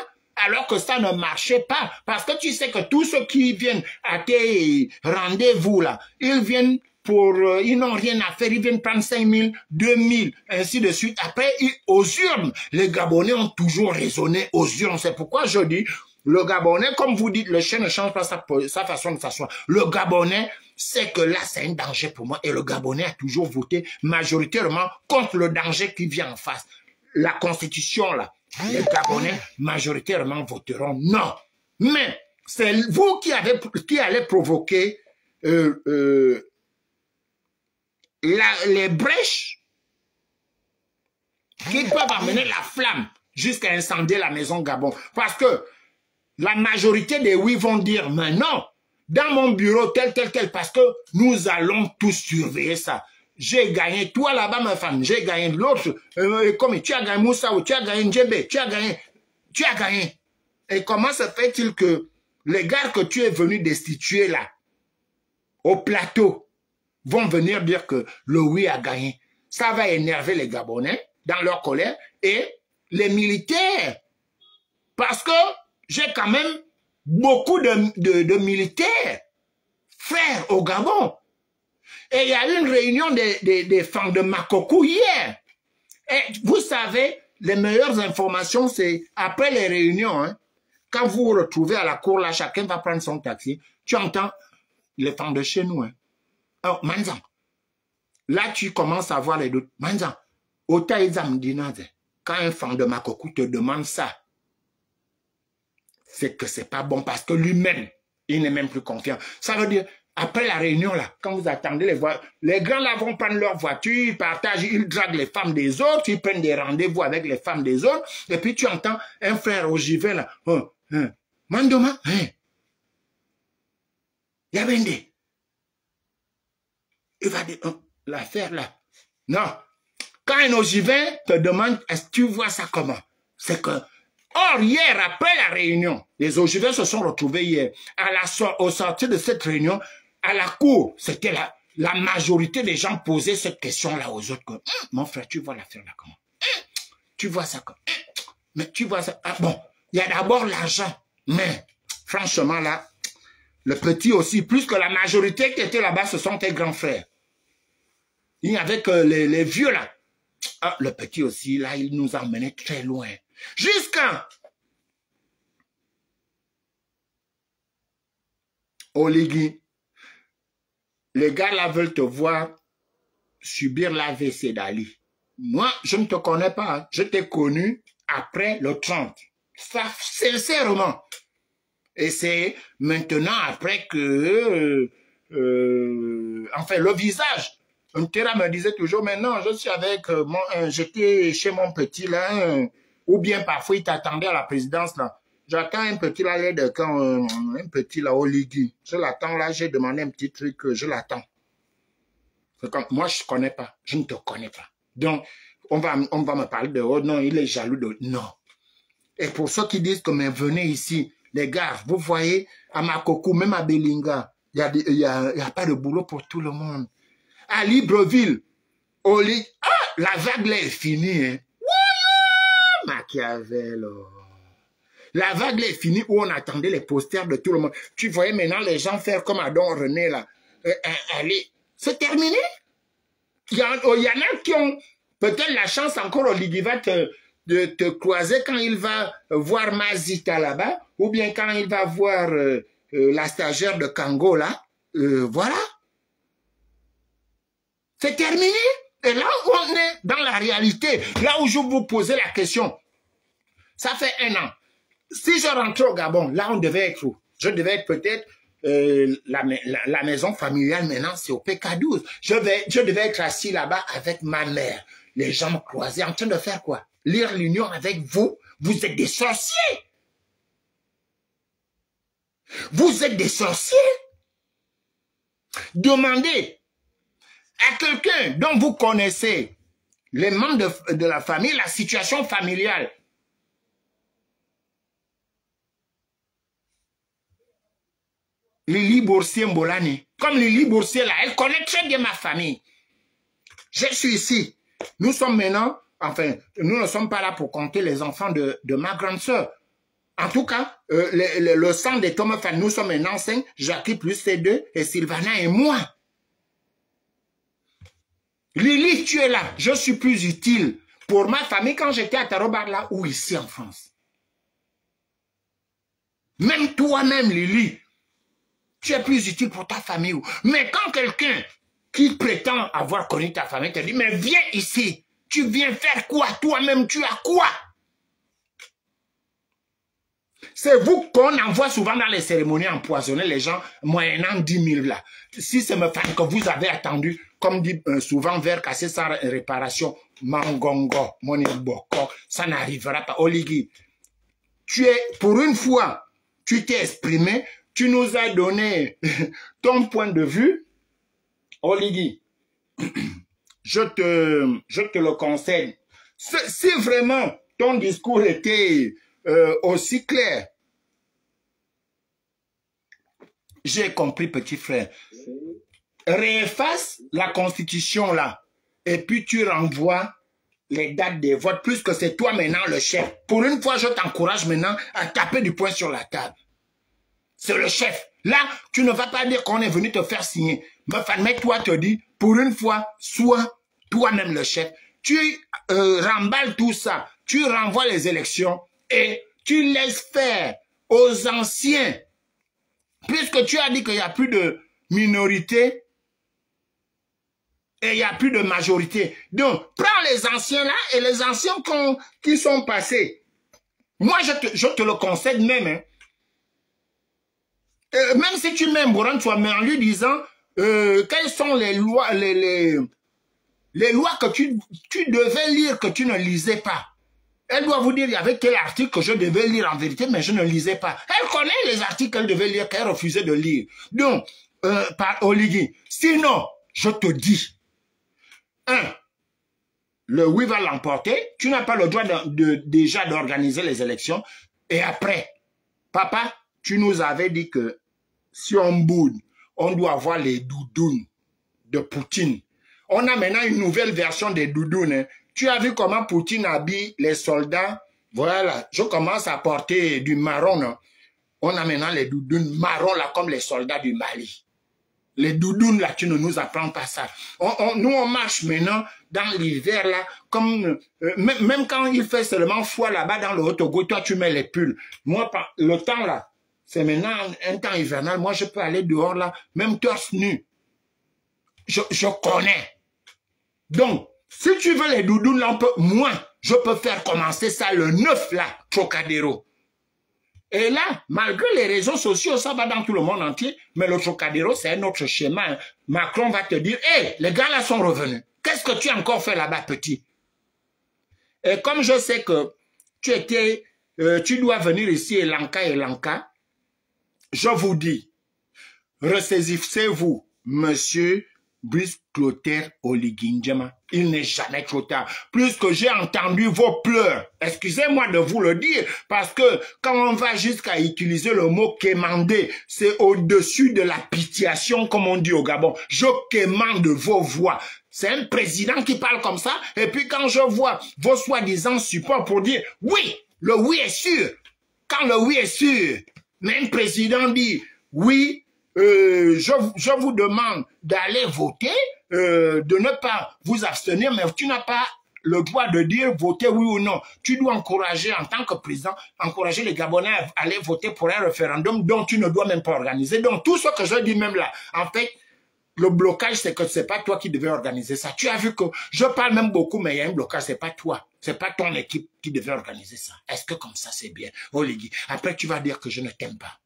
alors que ça ne marchait pas. Parce que tu sais que tous ceux qui viennent à tes rendez-vous là, ils viennent pour, euh, ils n'ont rien à faire, ils viennent prendre 5 000, 2 000, ainsi de suite. Après, aux urnes, les Gabonais ont toujours raisonné aux urnes. C'est pourquoi je dis, le Gabonais, comme vous dites, le chien ne change pas sa, façon de s'asseoir. Le Gabonais sait que là, c'est un danger pour moi. Et le Gabonais a toujours voté majoritairement contre le danger qui vient en face. La Constitution, là, les Gabonais majoritairement voteront non. Mais c'est vous qui, allez provoquer euh, euh, les brèches qui peuvent amener la flamme jusqu'à incendier la maison Gabon. Parce que la majorité des oui vont dire, mais non, dans mon bureau, tel, tel, tel, parce que nous allons tous surveiller ça. J'ai gagné, toi là-bas, ma femme, j'ai gagné l'autre, euh, comme tu as gagné Moussa, tu as gagné Djembe, tu as gagné, tu as gagné. Et comment se fait-il que les gars que tu es venu destituer là, au plateau, vont venir dire que le oui a gagné? Ça va énerver les Gabonais dans leur colère et les militaires. Parce que j'ai quand même beaucoup de, militaires, frères au Gabon. Et il y a eu une réunion des, femmes de Makokou hier. Et vous savez, les meilleures informations, c'est après les réunions, hein, quand vous vous retrouvez à la cour, là, chacun va prendre son taxi, tu entends les femmes de chez nous. Hein. Oh, Manzan, là, tu commences à voir les doutes. Manzan, quand un femme de Makokou te demande ça, c'est que c'est pas bon parce que lui-même, il n'est même plus confiant. Ça veut dire, après la réunion, là, quand vous attendez les voitures, les grands là vont prendre leur voiture, ils partagent, ils draguent les femmes des autres, ils prennent des rendez-vous avec les femmes des autres, et puis tu entends un frère ogivé là, oh, hein, Mandoma, hein, Yabende. Il va dire, oh, l'affaire là. Non. Quand un ogivain te demande, est-ce que tu vois ça comment? C'est que, or, hier, après la réunion, les ogivins se sont retrouvés hier, à la, au sortir de cette réunion, à la cour, c'était la, majorité des gens posaient cette question-là aux autres. Hum, mon frère, tu vois l'affaire là comment? Hum, Tu vois ça comment hum, Mais tu vois ça. Ah, bon, il y a d'abord l'argent. Mais, franchement, là, le petit aussi, plus que la majorité qui était là-bas, ce sont tes grands frères. Il y avait que les, vieux là. Ah, le petit aussi, là, il nous emmenait très loin. Jusqu'à Oligui. Les gars là veulent te voir subir l'AVC d'Ali. Moi, je ne te connais pas. Hein. Je t'ai connu après le 30. Ça, sincèrement. Et c'est maintenant, après que... Euh, euh, enfin, le visage. Un terrain me disait toujours, mais non, je suis avec euh, mon... J'étais chez mon petit là, ou bien parfois il t'attendait à la présidence là. J'attends un petit là, de quand, un petit là au. Je l'attends là, j'ai demandé un petit truc, je l'attends. moi, je ne connais pas, je ne te connais pas. Donc, on va, on va me parler de, oh non, il est jaloux de, non. Et pour ceux qui disent que mais venez ici, les gars, vous voyez, à Makoko, même à Belinga, il n'y a, y a, pas de boulot pour tout le monde. À Libreville, au ah, la vague là est finie. Hein. Machiavel. La vague est finie où on attendait les posters de tout le monde. Tu voyais maintenant les gens faire comme Adon René là. Euh, euh, allez, c'est terminé? Il y, oh, en a qui ont peut-être la chance encore, Olivier va te, te croiser quand il va voir Mazita là-bas, ou bien quand il va voir euh, la stagiaire de Kango là, voilà. C'est terminé? Et là où on est dans la réalité, là où je vous posais la question, ça fait un an. Si je rentrais au Gabon, là on devait être où? Je devais être peut-être la, la, maison familiale maintenant, c'est au PK12. Je, vais, je devais être assis là-bas avec ma mère, les jambes croisées, en train de faire quoi? Lire l'union avec vous, vous êtes des sorciers. Vous êtes des sorciers. Demandez à quelqu'un dont vous connaissez les membres de, la famille, la situation familiale. Lily Boursier Mbolani. Comme Lily Boursier là, elle connaît très bien ma famille. Je suis ici. Nous sommes maintenant enfin, nous ne sommes pas là pour compter les enfants de, ma grande sœur. En tout cas, euh, le, sang des Thomas nous sommes un cinq, Jackie plus ces deux, et Sylvana et moi. Lily, tu es là. Je suis plus utile pour ma famille quand j'étais à Tarobar là ou ici en France. Même toi-même, Lily, tu es plus utile pour ta famille. Mais quand quelqu'un qui prétend avoir connu ta famille te dit, mais viens ici, tu viens faire quoi? Toi-même, tu as quoi? C'est vous qu'on envoie souvent dans les cérémonies empoisonner les gens moyennant 10 000 là. Si c'est me femme que vous avez attendu, comme dit euh, souvent, vers casser sans réparation, mangongo, boko, ça n'arrivera pas. Oligui, tu es, pour une fois, tu t'es exprimé, tu nous as donné ton point de vue. Oligui, je te, je te le conseille. Si vraiment ton discours était euh, aussi clair, j'ai compris, petit frère. Réefface la constitution là, et puis tu renvoies les dates des votes, plus que c'est toi maintenant le chef. Pour une fois, je t'encourage maintenant à taper du poing sur la table. C'est le chef. Là, tu ne vas pas dire qu'on est venu te faire signer. Mais toi te dis, pour une fois, sois toi-même le chef, tu euh, remballes tout ça, tu renvoies les élections et tu laisses faire aux anciens. Puisque tu as dit qu'il n'y a plus de minorité et il n'y a plus de majorité. Donc, prends les anciens là et les anciens qui sont passés. Moi, je te, je te le conseille même. Hein. Euh, même si tu mets Moran, tu mais en lui disant euh, quelles sont les lois, les, les, lois que tu, tu devais lire que tu ne lisais pas. Elle doit vous dire, il y avait quel article que je devais lire en vérité, mais je ne lisais pas. Elle connaît les articles qu'elle devait lire, qu'elle refusait de lire. Donc, euh, par Olivier. Sinon, je te dis, un, le oui va l'emporter, tu n'as pas le droit de, de- déjà d'organiser les élections. Et après, papa, tu nous avais dit que si on boude, on doit avoir les doudounes de Poutine. On a maintenant une nouvelle version des doudounes. hein. Tu as vu comment Poutine habille les soldats? Voilà, je commence à porter du marron. non? On a maintenant les doudounes marron là, comme les soldats du Mali. Les doudounes là, tu ne nous apprends pas ça. Nous, on marche maintenant dans l'hiver là, comme euh, même, quand il fait seulement froid là-bas dans le Haut-Togo, toi tu mets les pulls. Moi, le temps là, c'est maintenant un temps hivernal. Moi, je peux aller dehors là, même torse nu. Je, je connais. Donc, si tu veux les doudounes là, on peut, moi, je peux faire commencer ça le 9 là, Trocadéro. Et là, malgré les réseaux sociaux, ça va dans tout le monde entier, mais le Trocadéro, c'est un autre schéma. hein. Macron va te dire, hé, les gars là sont revenus. Qu'est-ce que tu as encore fait là-bas, petit? Et comme je sais que tu étais, euh, tu dois venir ici, et Lanka et Lanka, je vous dis, ressaisissez-vous, monsieur Brice Clotaire Oligindjama. Il n'est jamais trop tard. Plus que j'ai entendu vos pleurs, excusez-moi de vous le dire, parce que quand on va jusqu'à utiliser le mot quémander, c'est au-dessus de la pitiation, comme on dit au Gabon. Je quémande vos voix. C'est un président qui parle comme ça, et puis quand je vois vos soi-disant supports pour dire, oui, le oui est sûr, quand le oui est sûr, même président dit oui, euh, je, je vous demande d'aller voter, euh, de ne pas vous abstenir, mais tu n'as pas le droit de dire voter oui ou non. Tu dois encourager, en tant que président, encourager les Gabonais à aller voter pour un référendum dont tu ne dois même pas organiser. Donc tout ce que je dis même là, en fait, le blocage, c'est que c'est pas toi qui devais organiser ça. Tu as vu que je parle même beaucoup, mais il y a un blocage, c'est pas toi. C'est pas ton équipe qui devait organiser ça. Est-ce que comme ça, c'est bien? Oligui, après tu vas dire que je ne t'aime pas.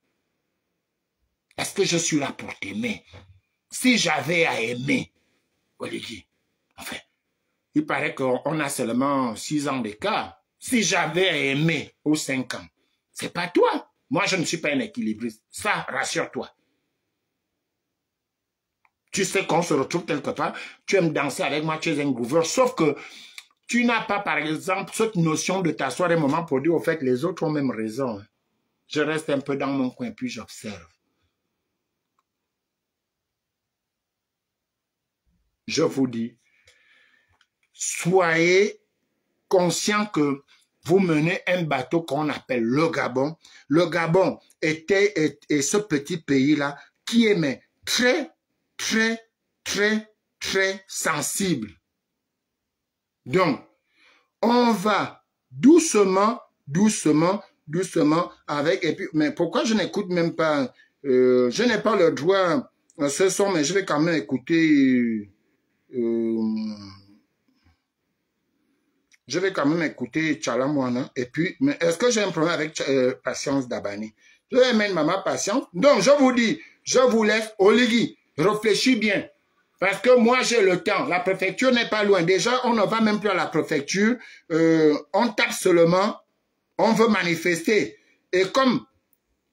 Est-ce que je suis là pour t'aimer? Si j'avais à aimer, Oligui, enfin, il paraît qu'on a seulement six ans d'écart. Si j'avais à aimer aux cinq ans, c'est pas toi. Moi, je ne suis pas un équilibriste. Ça, rassure-toi. Tu sais qu'on se retrouve quelque part, tu aimes danser avec moi, tu es un groover, sauf que tu n'as pas, par exemple, cette notion de t'asseoir un moment pour dire, au fait, les autres ont même raison. Je reste un peu dans mon coin, puis j'observe. Je vous dis, soyez conscients que vous menez un bateau qu'on appelle le Gabon. Le Gabon était ce petit pays-là qui mais très, très, très, très sensible. Donc, on va doucement, doucement, doucement avec. Et puis, mais pourquoi je n'écoute même pas euh, Je n'ai pas le droit à ce son, mais je vais quand même écouter. euh, je vais quand même écouter Chalamwana. Et puis, est-ce que j'ai un problème avec euh, Patience Dabani? Je vais mettre maman Patience. Donc, je vous dis, je vous laisse, Oligui, réfléchis bien. Parce que moi, j'ai le temps. La préfecture n'est pas loin. Déjà, on ne va même plus à la préfecture. Euh, on tape seulement. On veut manifester. Et comme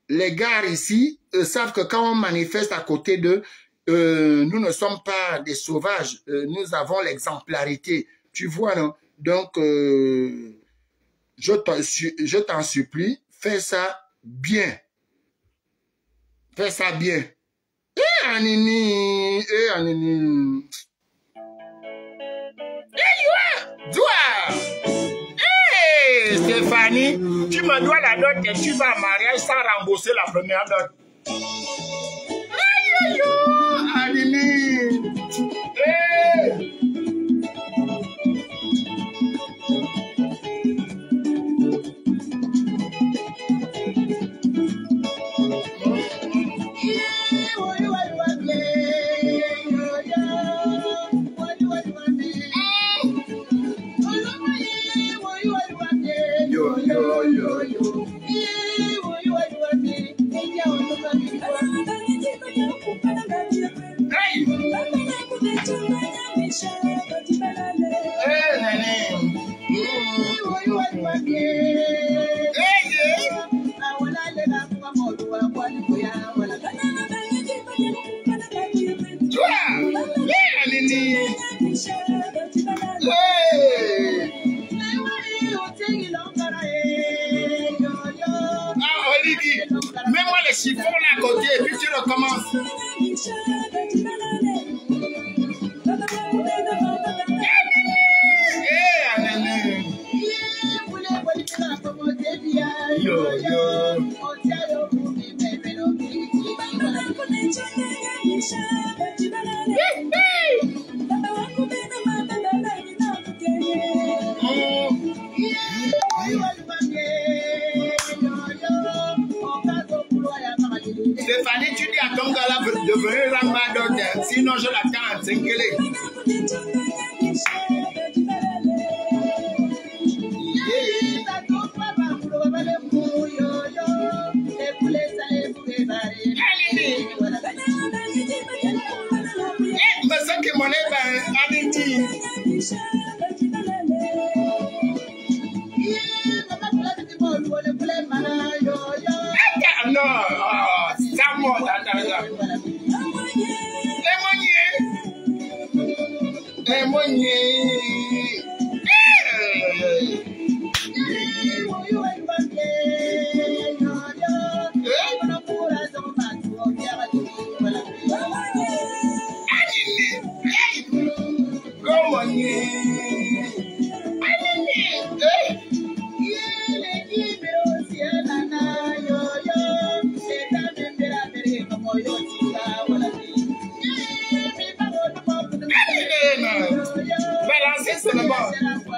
les gars ici savent que quand on manifeste à côté d'eux, euh, nous ne sommes pas des sauvages. Euh, nous avons l'exemplarité. Tu vois, non? Donc, je t'en supplie, fais ça bien. Fais ça bien. Eh, Anini, eh, Anini. Yoa, Doua. Eh, Stéphanie, tu me dois la dot et tu vas mariage sans rembourser la première dot. Aïe, aïe, aïe,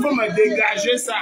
faut me dégager ça.